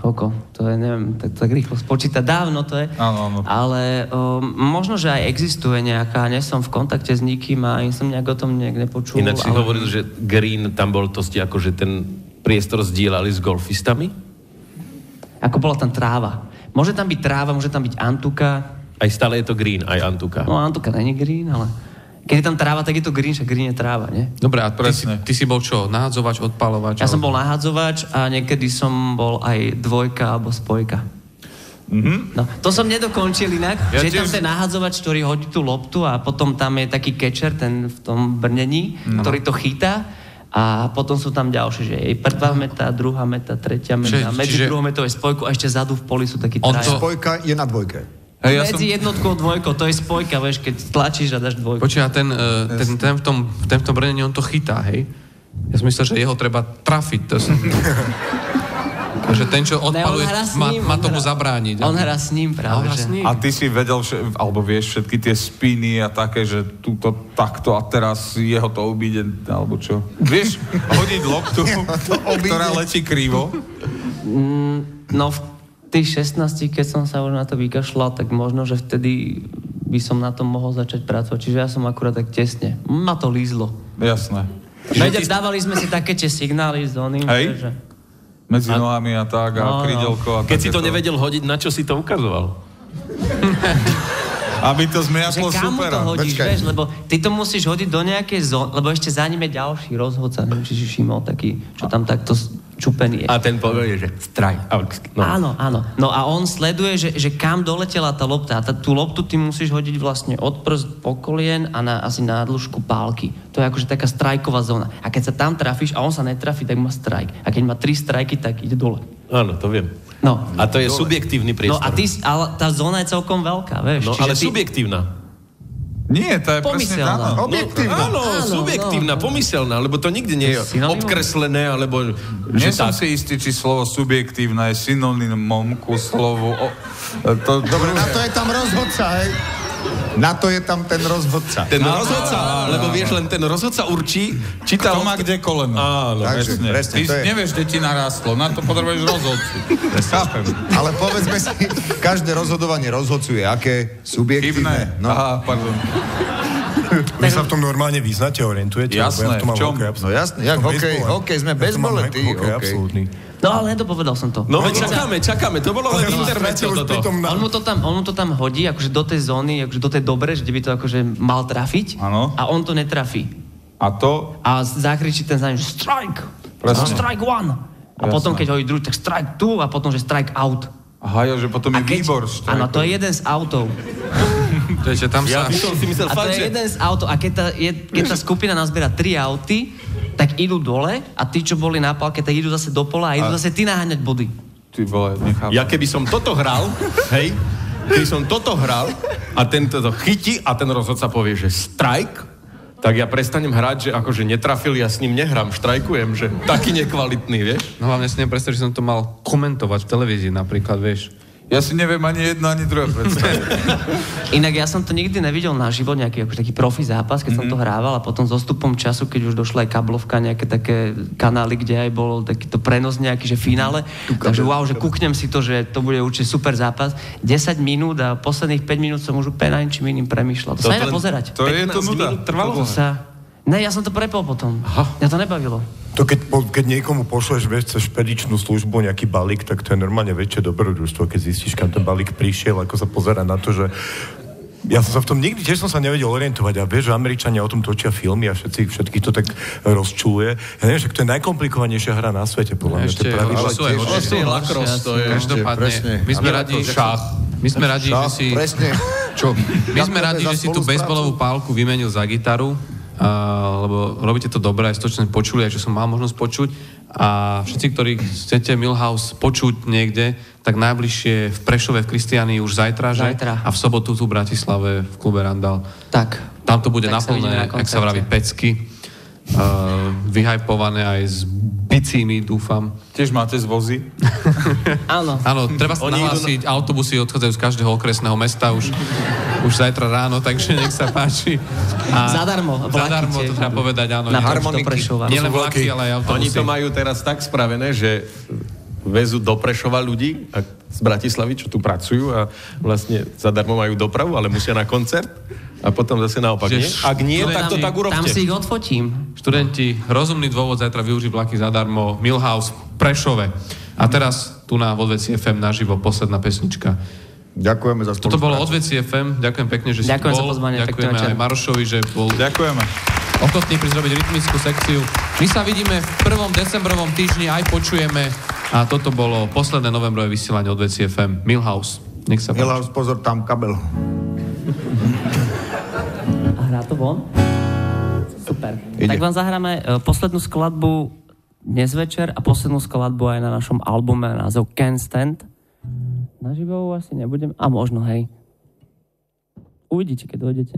koľko? To je, neviem, tak, tak rýchlo spočítať. Dávno to je. Áno, áno. Ale um, možno, že aj existuje nejaká, nie som v kontakte s nikým a ani som nejak o tom nejak nepočul. Ináč si ale... hovoril, že Green tam bol to ste ako, že ten priestor zdieľali s golfistami? Ako bola tam tráva. Môže tam byť tráva, môže tam byť antuka. Aj stále je to Green, aj Antuka. No antuka není green, ale... Keď je tam tráva, tak je to green, však green je tráva, nie? Dobre, a ty si, Presne. ty si bol čo? Nahadzovač, odpalovač? Ja som alebo- bol nahadzovač a niekedy som bol aj dvojka alebo spojka. Mm-hmm. No, to som nedokončil inak, Ja že je tam ten nahadzovač, ktorý hodí tú loptu a potom tam je taký catcher, ten v tom brnení, No. ktorý to chytá a potom sú tam ďalšie, že je prvá meta, druhá meta, tretia meta, Čiže- medzi čiže- druhou metou je spojku a ešte zadu v poli sú takí On traja. to- Spojka je na dvojke. Hej, ja medzi som... jednotkou a dvojkou, to je spojka, vieš, keď tlačíš a dáš dvojku. Počkaj, a ten, e, ten, ten, v tom, ten v tom brnení, on to chytá, hej? Ja som myslel, že jeho treba trafiť. To som... [LAUGHS] Že ten, čo Ne, on odpaluje, s má, ním, má on tomu hrá- zabrániť. On hrá s ním práve, že... s ním. A ty si vedel, vše, alebo vieš všetky tie spiny a také, že túto takto a teraz jeho to obíde, alebo čo? Vieš, hodiť loptu, [LAUGHS] ktorá letí krivo. Mm, no v tých 16, keď som sa už na to vykašľal, tak možno, že vtedy by som na tom mohol začať pracovať. Čiže ja som akurát tak tesne. Ma to lízlo. Jasné. Veď dávali sme si také tie signály z oným, Hej. že... Medzi nohami a tak a No, no. krydelko a Keď si to takéto. nevedel hodiť, na čo si to ukazoval? [LAUGHS] Aby to Že kam mu to supera. hodíš, Počkaj. vieš, lebo ty to musíš hodiť do nejakej zóny, lebo ešte za ním je ďalší rozhodca, neviem, či si všimol taký, čo tam takto je. A ten povie, že straj. No. Áno, áno. No a on sleduje, že, že kam doletela tá lopta. A tá, tú loptu ty musíš hodiť vlastne od prst po kolien a na, asi na dĺžku pálky. To je akože taká strajková zóna. A keď sa tam trafíš a on sa netrafí, tak má strajk. A keď má tri strajky, tak ide dole. Áno, to viem. No. A to je subjektívny No priestor. a ty, ale tá zóna je celkom veľká, vieš. No, Čiže ale ty, subjektívna. Nie, to je presne Pomyselná. áno. Objektívna. Áno, Áno, subjektívna, no. pomyselná, lebo to nikdy nie je Synonymum? obkreslené, alebo Nie že som tak. si istý, či slovo subjektívna je synonymom ku slovu... O, to, Dobre, na to je tam rozhodca, hej. Na to je tam ten rozhodca. Ten rozhodca, lebo vieš, len ten rozhodca určí, či tá... Kto má kde koleno. Áno. Takže, presne, Ty to je. nevieš, kde ti narastlo, na to potrebuješ rozhodcu. Chápem. Ale povedzme si, každé rozhodovanie rozhodcuje, aké subjektívne. Chybné. No, Aha, pardon. Vy sa v tom normálne vyznáte, orientujete? Jasné, ja v tom mám v čom? hokej, no jasne, jak hokej, hokej, sme Ja mám bezboletí, hokej, hokej. absolútny. No ale nedopovedal som to. No veď čakáme, čakáme, to bolo len ja už toto. pri tom na... On mu, to tam, on mu to tam hodí, akože do tej zóny, akože do tej dobre, že by to akože mal trafiť. Áno. A on to netrafí. A to... A zakričí ten za ním, že strike! Presne. Strike one! A Jasné. potom, keď hodí druhý, tak strike two a potom, že strike out. Aha, že potom je A keď, výbor. áno, to je jeden z autov. [LAUGHS] To je, že tam Ja sa... by som si myslel A to fakt, je že... jeden z autov. A keď tá, je, keď tá skupina nazbiera tri auty, tak idú dole a tí, čo boli na palke, tak idú zase do pola a idú zase ty naháňať body. Ty vole, nechápem. Ja keby som toto hral, hej, keby som toto hral a tento to chytí a ten rozhodca povie, že strike, tak ja prestanem hrať, že akože netrafil, ja s ním nehrám, štrajkujem, že taký nekvalitný, vieš? No hlavne si nepredstav, že som to mal komentovať v televízii napríklad, vieš. Ja si neviem ani jedno, ani druhé predstaviť. [LAUGHS] Inak ja som to nikdy nevidel naživo, nejaký akože taký profi zápas, keď mm-hmm. som to hrával a potom s ostupom času, keď už došla aj kablovka, nejaké také kanály, kde aj bol takýto prenos nejaký, že finále. Takže wow, že kúknem si to, že to bude určite super zápas. 10 minút a posledných 5 minút som už úplne na ničím iným premýšľal. To, To sa nedá pozerať. to je to 15 nuda. trvalo? To sa... Ne, ja som to prepol potom. Aha. Mňa to nebavilo. To keď, po- keď niekomu pošleš, vieš, cez špedičnú službu nejaký balík, tak to je normálne väčšie dobrodružstvo, keď zistíš, kam ten balík prišiel, ako sa pozera na to, že ja som sa v tom nikdy, tiež som sa nevedel orientovať a vieš, že Američania o tom točia filmy a všetci, všetkých to tak rozčuluje. Ja neviem, že to je najkomplikovanejšia hra na svete, podľa mňa. to Ešte, pravý- ale sú aj. Ešte lacrosse, to je Každopádne, presne. my sme radi, šach. my sme radi, že si, presne. Čo? my sme radi, že si tú bezbolovú pálku vymenil za gitaru, lebo robíte to dobre, aj to, čo sme počuli, aj čo som mal možnosť počuť. A všetci, ktorí chcete Milhouse počuť niekde, tak najbližšie v Prešove v Kristianii už zajtra, že? Zajtra. A v sobotu tu v Bratislave v klube Randall. Tak. Tam to bude Tak naplné, na jak sa vraví, pecky. Uh, vyhajpované aj s bicími, dúfam. Tiež máte zvozy. [LAUGHS] Áno. Áno, treba sa Oni idú nahlásiť, autobusy odchádzajú z každého okresného mesta už, už zajtra ráno, takže nech sa páči. A Zadarmo, vlaky Zadarmo, to treba povedať, áno. Na nie- harmoniky. Nielen vlaky, ale aj autobusy. Oni to majú teraz tak spravené, že vezú do Prešova ľudí a z Bratislavy, čo tu pracujú a vlastne zadarmo majú dopravu, ale musia na koncert a potom zase naopak. Že Nie? Ak nie, študenti- tak to tak urobte. Tam si ich odfotím. Študenti, rozumný dôvod zajtra využiť vlaky zadarmo, Milhouse v Prešove. A teraz tu na Odveci FM naživo posledná pesnička. Ďakujeme za Toto bolo spoluprácu. Odveci FM, ďakujem pekne, že si Ďakujem za bol. pozvanie, pekný Ďakujeme aj Marošovi, že bol Ďakujeme. ochotný prísť robiť rytmickú sekciu. My sa vidíme v prvom decembrovom týždni, aj počujeme. A toto bolo posledné novembrové vysielanie od Veci FM. Milhouse. Nech sa páči. Milaus, pozor, tam kabel. Hrá to von? Super. Ide. Tak vám zahráme e, poslednú skladbu dnes večer a poslednú skladbu aj na našom albume na názov Can't Stand. Naživo asi nebudem. A možno, hej. Uvidíte, keď dojdete.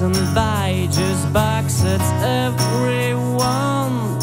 And by just boxes everyone.